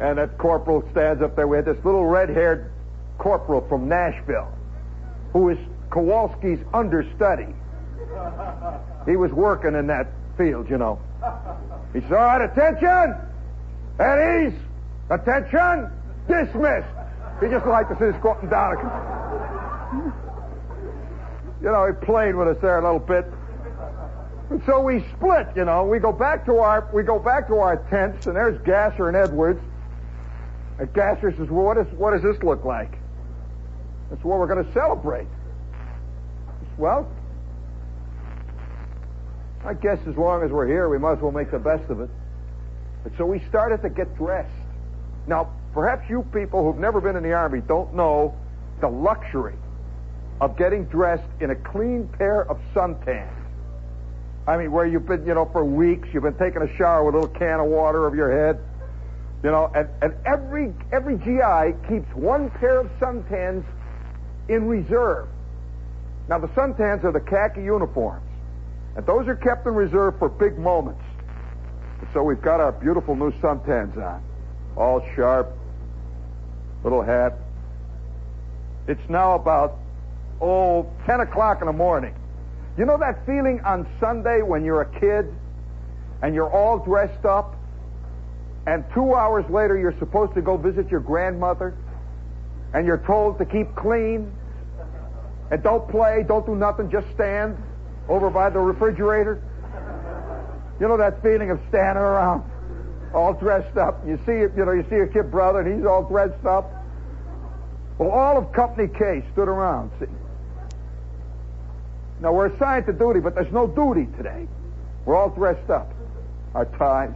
And that corporal stands up there. We had this little red-haired corporal from Nashville who is Kowalski's understudy. He was working in that field, you know. He said, all right, attention! At ease! Attention! Dismissed! He just liked to see us squatting down. You know, he played with us there a little bit. And so we split, you know. We go back to our we go back to our tents, and there's Gasser and Edwards. And Gasser says, Well, what, is, what does this look like? That's what we're going to celebrate. Well, I guess as long as we're here, we might as well make the best of it. And so we started to get dressed. Now, perhaps you people who've never been in the Army don't know the luxury of getting dressed in a clean pair of suntans. I mean, where you've been, you know, for weeks, you've been taking a shower with a little can of water over your head. You know, and, and every every GI keeps one pair of suntans in reserve. Now, the suntans are the khaki uniforms, and those are kept in reserve for big moments. And so we've got our beautiful new suntans on, all sharp, little hat. It's now about, oh, 10 o'clock in the morning. You know that feeling on Sunday when you're a kid and you're all dressed up and two hours later you're supposed to go visit your grandmother and you're told to keep clean and don't play, don't do nothing, just stand over by the refrigerator. You know that feeling of standing around all dressed up. You see you know, you see your kid brother and he's all dressed up. Well, all of Company K stood around. See? Now, we're assigned to duty, but there's no duty today. We're all dressed up. Our ties.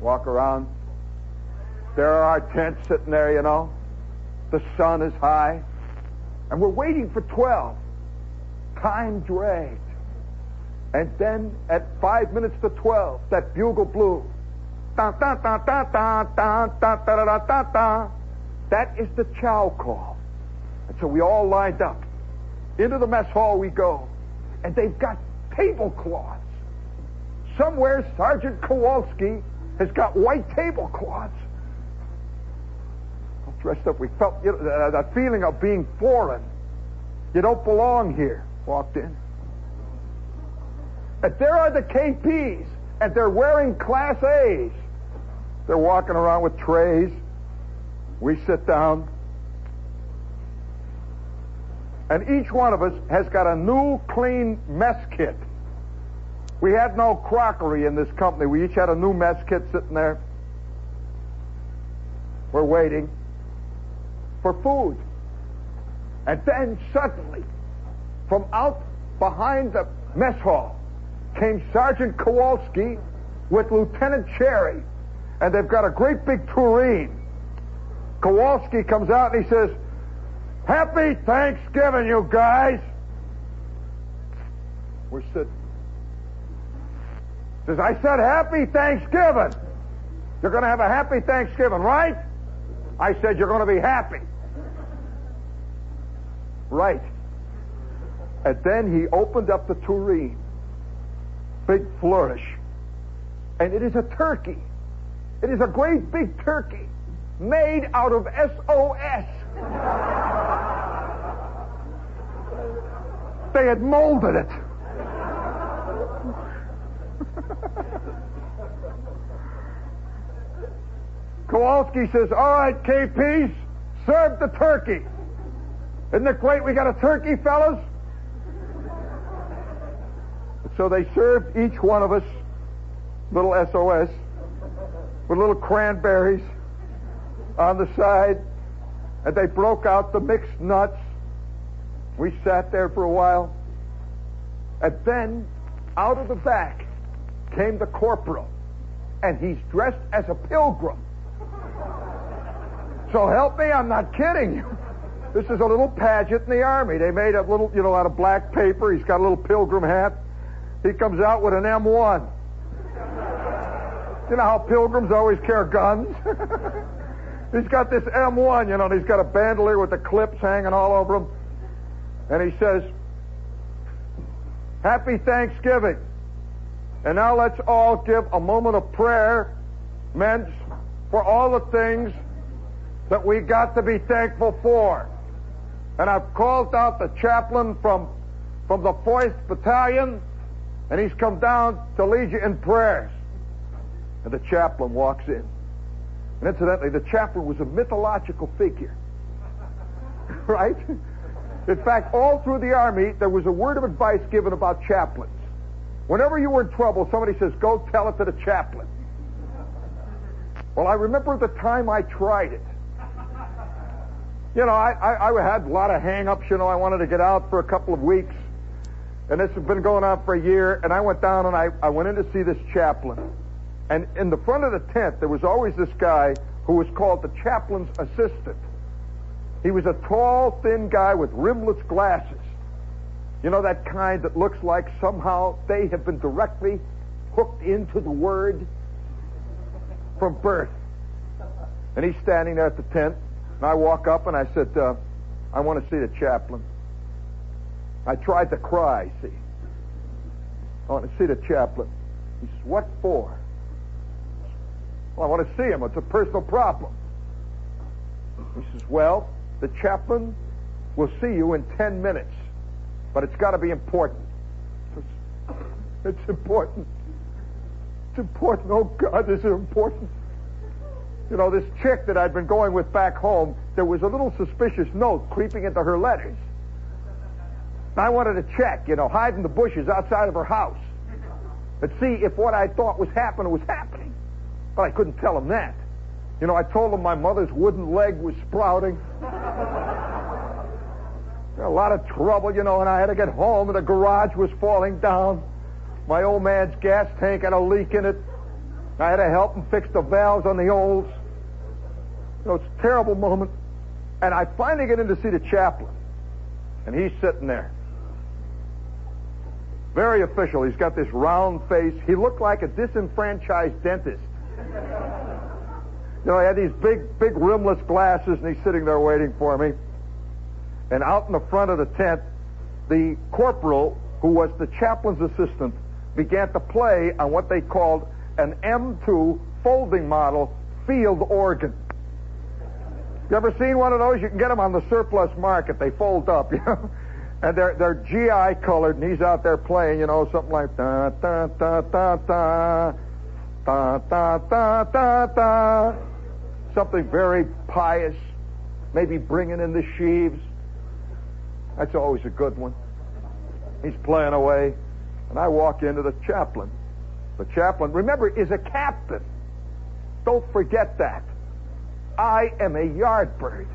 Walk around. There are our tents sitting there, you know. The sun is high. And we're waiting for 12. Time dragged. And then at five minutes to 12, that bugle blew. That is the chow call. And so we all lined up. Into the mess hall we go. And they've got tablecloths. Somewhere Sergeant Kowalski has got white tablecloths. All dressed up. We felt you know, that feeling of being foreign. You don't belong here. Walked in. And there are the KPs, and they're wearing Class A's. They're walking around with trays. We sit down. And each one of us has got a new, clean mess kit. We had no crockery in this company. We each had a new mess kit sitting there. We're waiting for food. And then suddenly, from out behind the mess hall, came Sergeant Kowalski with Lieutenant Cherry. And they've got a great big tureen. Kowalski comes out and he says, Happy Thanksgiving, you guys. We're sitting. Says, I said happy Thanksgiving. You're going to have a happy Thanksgiving, right? I said you're going to be happy. Right. And then he opened up the tureen. Big flourish. And it is a turkey. It is a great big turkey made out of SOS. they had molded it. Kowalski says, All right, KPs, serve the turkey. Isn't it great we got a turkey, fellas? So they served each one of us little SOS with little cranberries on the side, and they broke out the mixed nuts. We sat there for a while, and then out of the back came the corporal, and he's dressed as a pilgrim. So help me, I'm not kidding you. This is a little pageant in the army. They made a little, you know, out of black paper. He's got a little pilgrim hat. He comes out with an M1. You know how pilgrims always carry guns? [laughs] he's got this M1, you know, and he's got a bandolier with the clips hanging all over him. And he says, Happy Thanksgiving. And now let's all give a moment of prayer, men, for all the things that we got to be thankful for. And I've called out the chaplain from, from the 4th Battalion, and he's come down to lead you in prayers. And the chaplain walks in. And incidentally, the chaplain was a mythological figure. [laughs] right? In fact, all through the Army, there was a word of advice given about chaplains. Whenever you were in trouble, somebody says, go tell it to the chaplain. Well, I remember the time I tried it. You know, I, I, I had a lot of hang-ups. You know, I wanted to get out for a couple of weeks. And this has been going on for a year. And I went down and I, I went in to see this chaplain. And in the front of the tent, there was always this guy who was called the chaplain's assistant. He was a tall, thin guy with rimless glasses. You know, that kind that looks like somehow they have been directly hooked into the word from birth. And he's standing there at the tent, and I walk up and I said, uh, I want to see the chaplain. I tried to cry, see. I want to see the chaplain. He says, What for? Well, I want to see him. It's a personal problem. He says, Well, the chaplain will see you in 10 minutes, but it's got to be important. It's important. It's important. Oh, God, is important. You know, this chick that I'd been going with back home, there was a little suspicious note creeping into her letters. I wanted to check, you know, hide in the bushes outside of her house and see if what I thought was happening was happening. But I couldn't tell him that. You know, I told him my mother's wooden leg was sprouting. a lot of trouble, you know, and I had to get home, and the garage was falling down. My old man's gas tank had a leak in it. I had to help him fix the valves on the Olds. You know, it's a terrible moment. And I finally get in to see the chaplain. And he's sitting there. Very official. He's got this round face. He looked like a disenfranchised dentist. You know, he had these big, big rimless glasses, and he's sitting there waiting for me. And out in the front of the tent, the corporal, who was the chaplain's assistant, began to play on what they called an M2 folding model field organ. You ever seen one of those? You can get them on the surplus market. They fold up, [laughs] you know. And they're they're GI colored, and he's out there playing, you know, something like da da da da da da da da da da. Something very pious, maybe bringing in the sheaves. That's always a good one. He's playing away, and I walk into the chaplain. The chaplain, remember, is a captain. Don't forget that. I am a yard bird.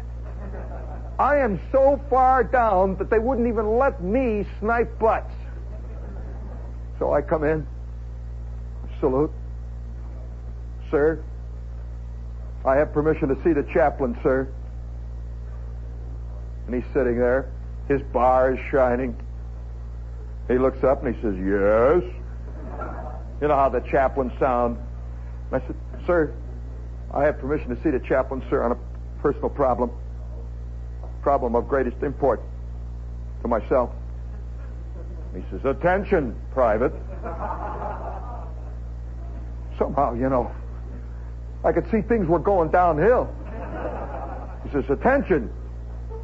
I am so far down that they wouldn't even let me snipe butts. So I come in, salute. Sir, I have permission to see the chaplain, sir. And he's sitting there. His bar is shining. He looks up and he says, Yes. You know how the chaplain sound. And I said, Sir, I have permission to see the chaplain, sir, on a personal problem. Problem of greatest import to myself. He says, Attention, private. Somehow, you know, I could see things were going downhill. He says, Attention.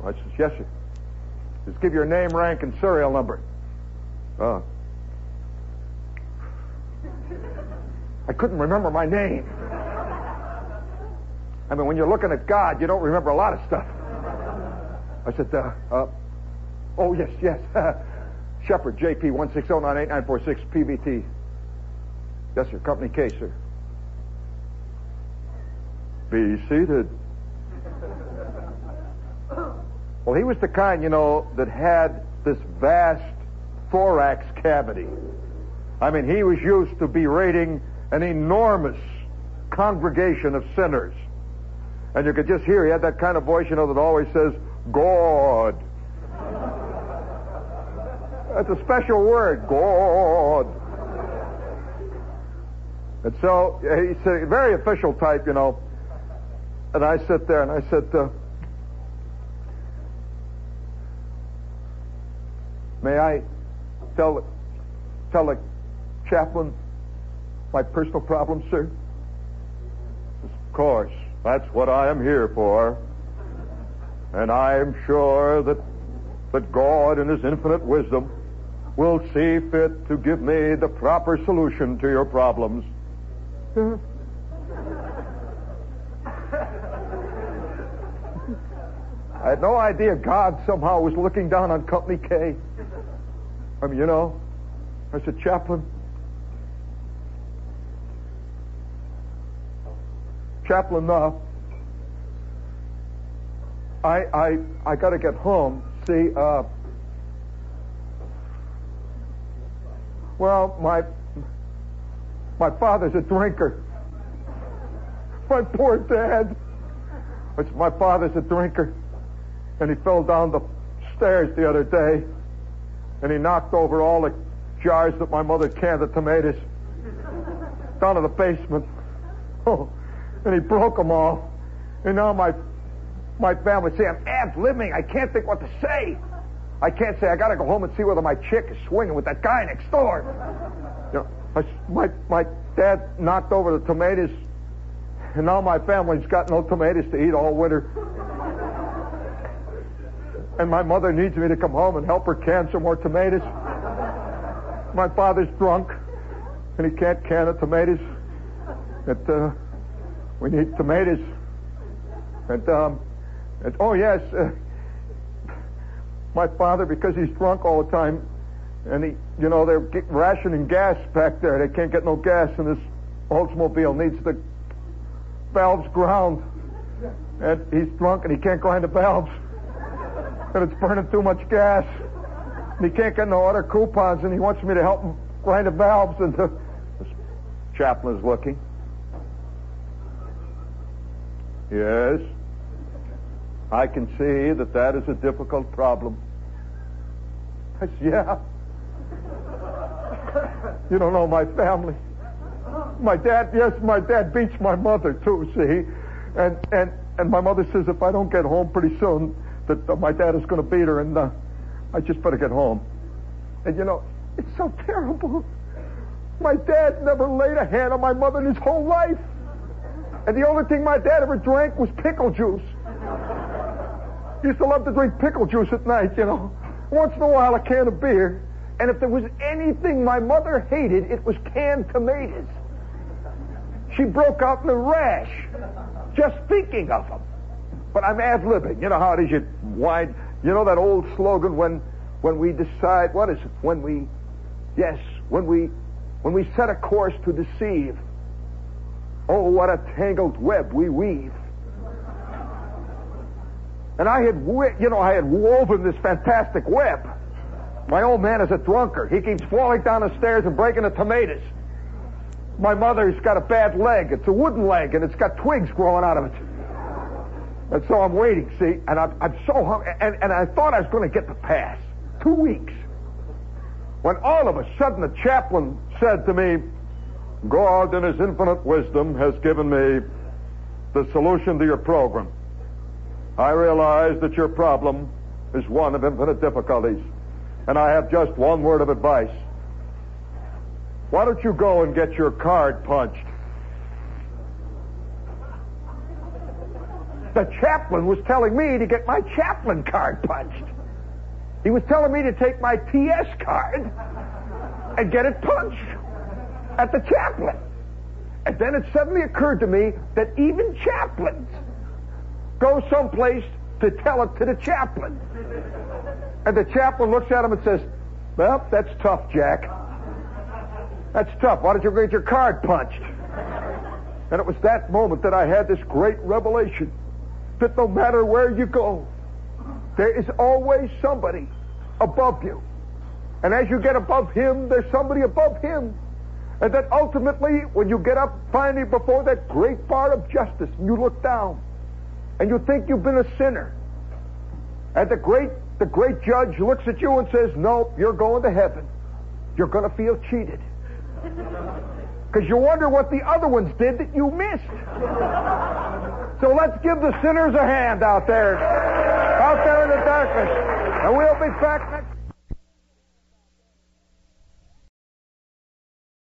I says, Yes, sir. Just give your name, rank, and serial number. Uh, I couldn't remember my name. I mean, when you're looking at God, you don't remember a lot of stuff. I said, uh, uh, oh, yes, yes. [laughs] Shepherd, JP 16098-946, PBT. Yes, sir. Company K, sir. Be seated. Well, he was the kind, you know, that had this vast thorax cavity. I mean, he was used to berating an enormous congregation of sinners. And you could just hear he had that kind of voice, you know, that always says, God. That's a special word, God. And so he's a very official type, you know. And I sit there and I said, uh, May I tell, tell the chaplain my personal problems, sir? Of course. That's what I am here for. And I am sure that, that God, in His infinite wisdom, will see fit to give me the proper solution to your problems. [laughs] I had no idea God somehow was looking down on Company K. I mean, you know, I said, Chaplain, Chaplain, uh, I I I got to get home. See, uh, well, my my father's a drinker. My poor dad. It's my father's a drinker, and he fell down the stairs the other day, and he knocked over all the jars that my mother canned the tomatoes down to the basement. Oh, and he broke them all. And now my my family say I'm ad-libbing. I can't think what to say. I can't say I got to go home and see whether my chick is swinging with that guy next door. You know, I, my my dad knocked over the tomatoes, and now my family's got no tomatoes to eat all winter. And my mother needs me to come home and help her can some more tomatoes. My father's drunk, and he can't can the tomatoes. It, uh, we need tomatoes. And, um, and oh, yes, uh, my father, because he's drunk all the time, and he, you know, they're rationing gas back there. They can't get no gas, and this Oldsmobile needs the valves ground. And he's drunk, and he can't grind the valves. and it's burning too much gas. And he can't get no other coupons, and he wants me to help him grind the valves. And the, the chaplain is looking. Yes, I can see that that is a difficult problem. I [laughs] said, yeah. You don't know my family. My dad, yes, my dad beats my mother too, see? And, and, and my mother says if I don't get home pretty soon, that uh, my dad is going to beat her and uh, I just better get home. And you know, it's so terrible. My dad never laid a hand on my mother in his whole life. And the only thing my dad ever drank was pickle juice. Used to love to drink pickle juice at night, you know. Once in a while, a can of beer. And if there was anything my mother hated, it was canned tomatoes. She broke out in a rash just thinking of them. But I'm ad-libbing. You know how it is. You wind. You know that old slogan when when we decide what is it? When we yes, when we when we set a course to deceive. Oh, what a tangled web we weave. And I had, you know, I had woven this fantastic web. My old man is a drunkard. He keeps falling down the stairs and breaking the tomatoes. My mother's got a bad leg. It's a wooden leg, and it's got twigs growing out of it. And so I'm waiting, see, and I'm, I'm so hungry, and, and I thought I was going to get the pass. Two weeks. When all of a sudden the chaplain said to me, God in his infinite wisdom has given me the solution to your program. I realize that your problem is one of infinite difficulties, and I have just one word of advice. Why don't you go and get your card punched? The chaplain was telling me to get my chaplain card punched. He was telling me to take my TS card and get it punched at the chaplain. And then it suddenly occurred to me that even chaplains go someplace to tell it to the chaplain. And the chaplain looks at him and says, Well, that's tough, Jack. That's tough. Why don't you get your card punched? And it was that moment that I had this great revelation that no matter where you go, there is always somebody above you. And as you get above him, there's somebody above him. And that ultimately, when you get up finally before that great bar of justice, and you look down, and you think you've been a sinner, and the great the great judge looks at you and says, "Nope, you're going to heaven. You're going to feel cheated." [laughs] Because you wonder what the other ones did that you missed. So let's give the sinners a hand out there, out there in the darkness. And we'll be back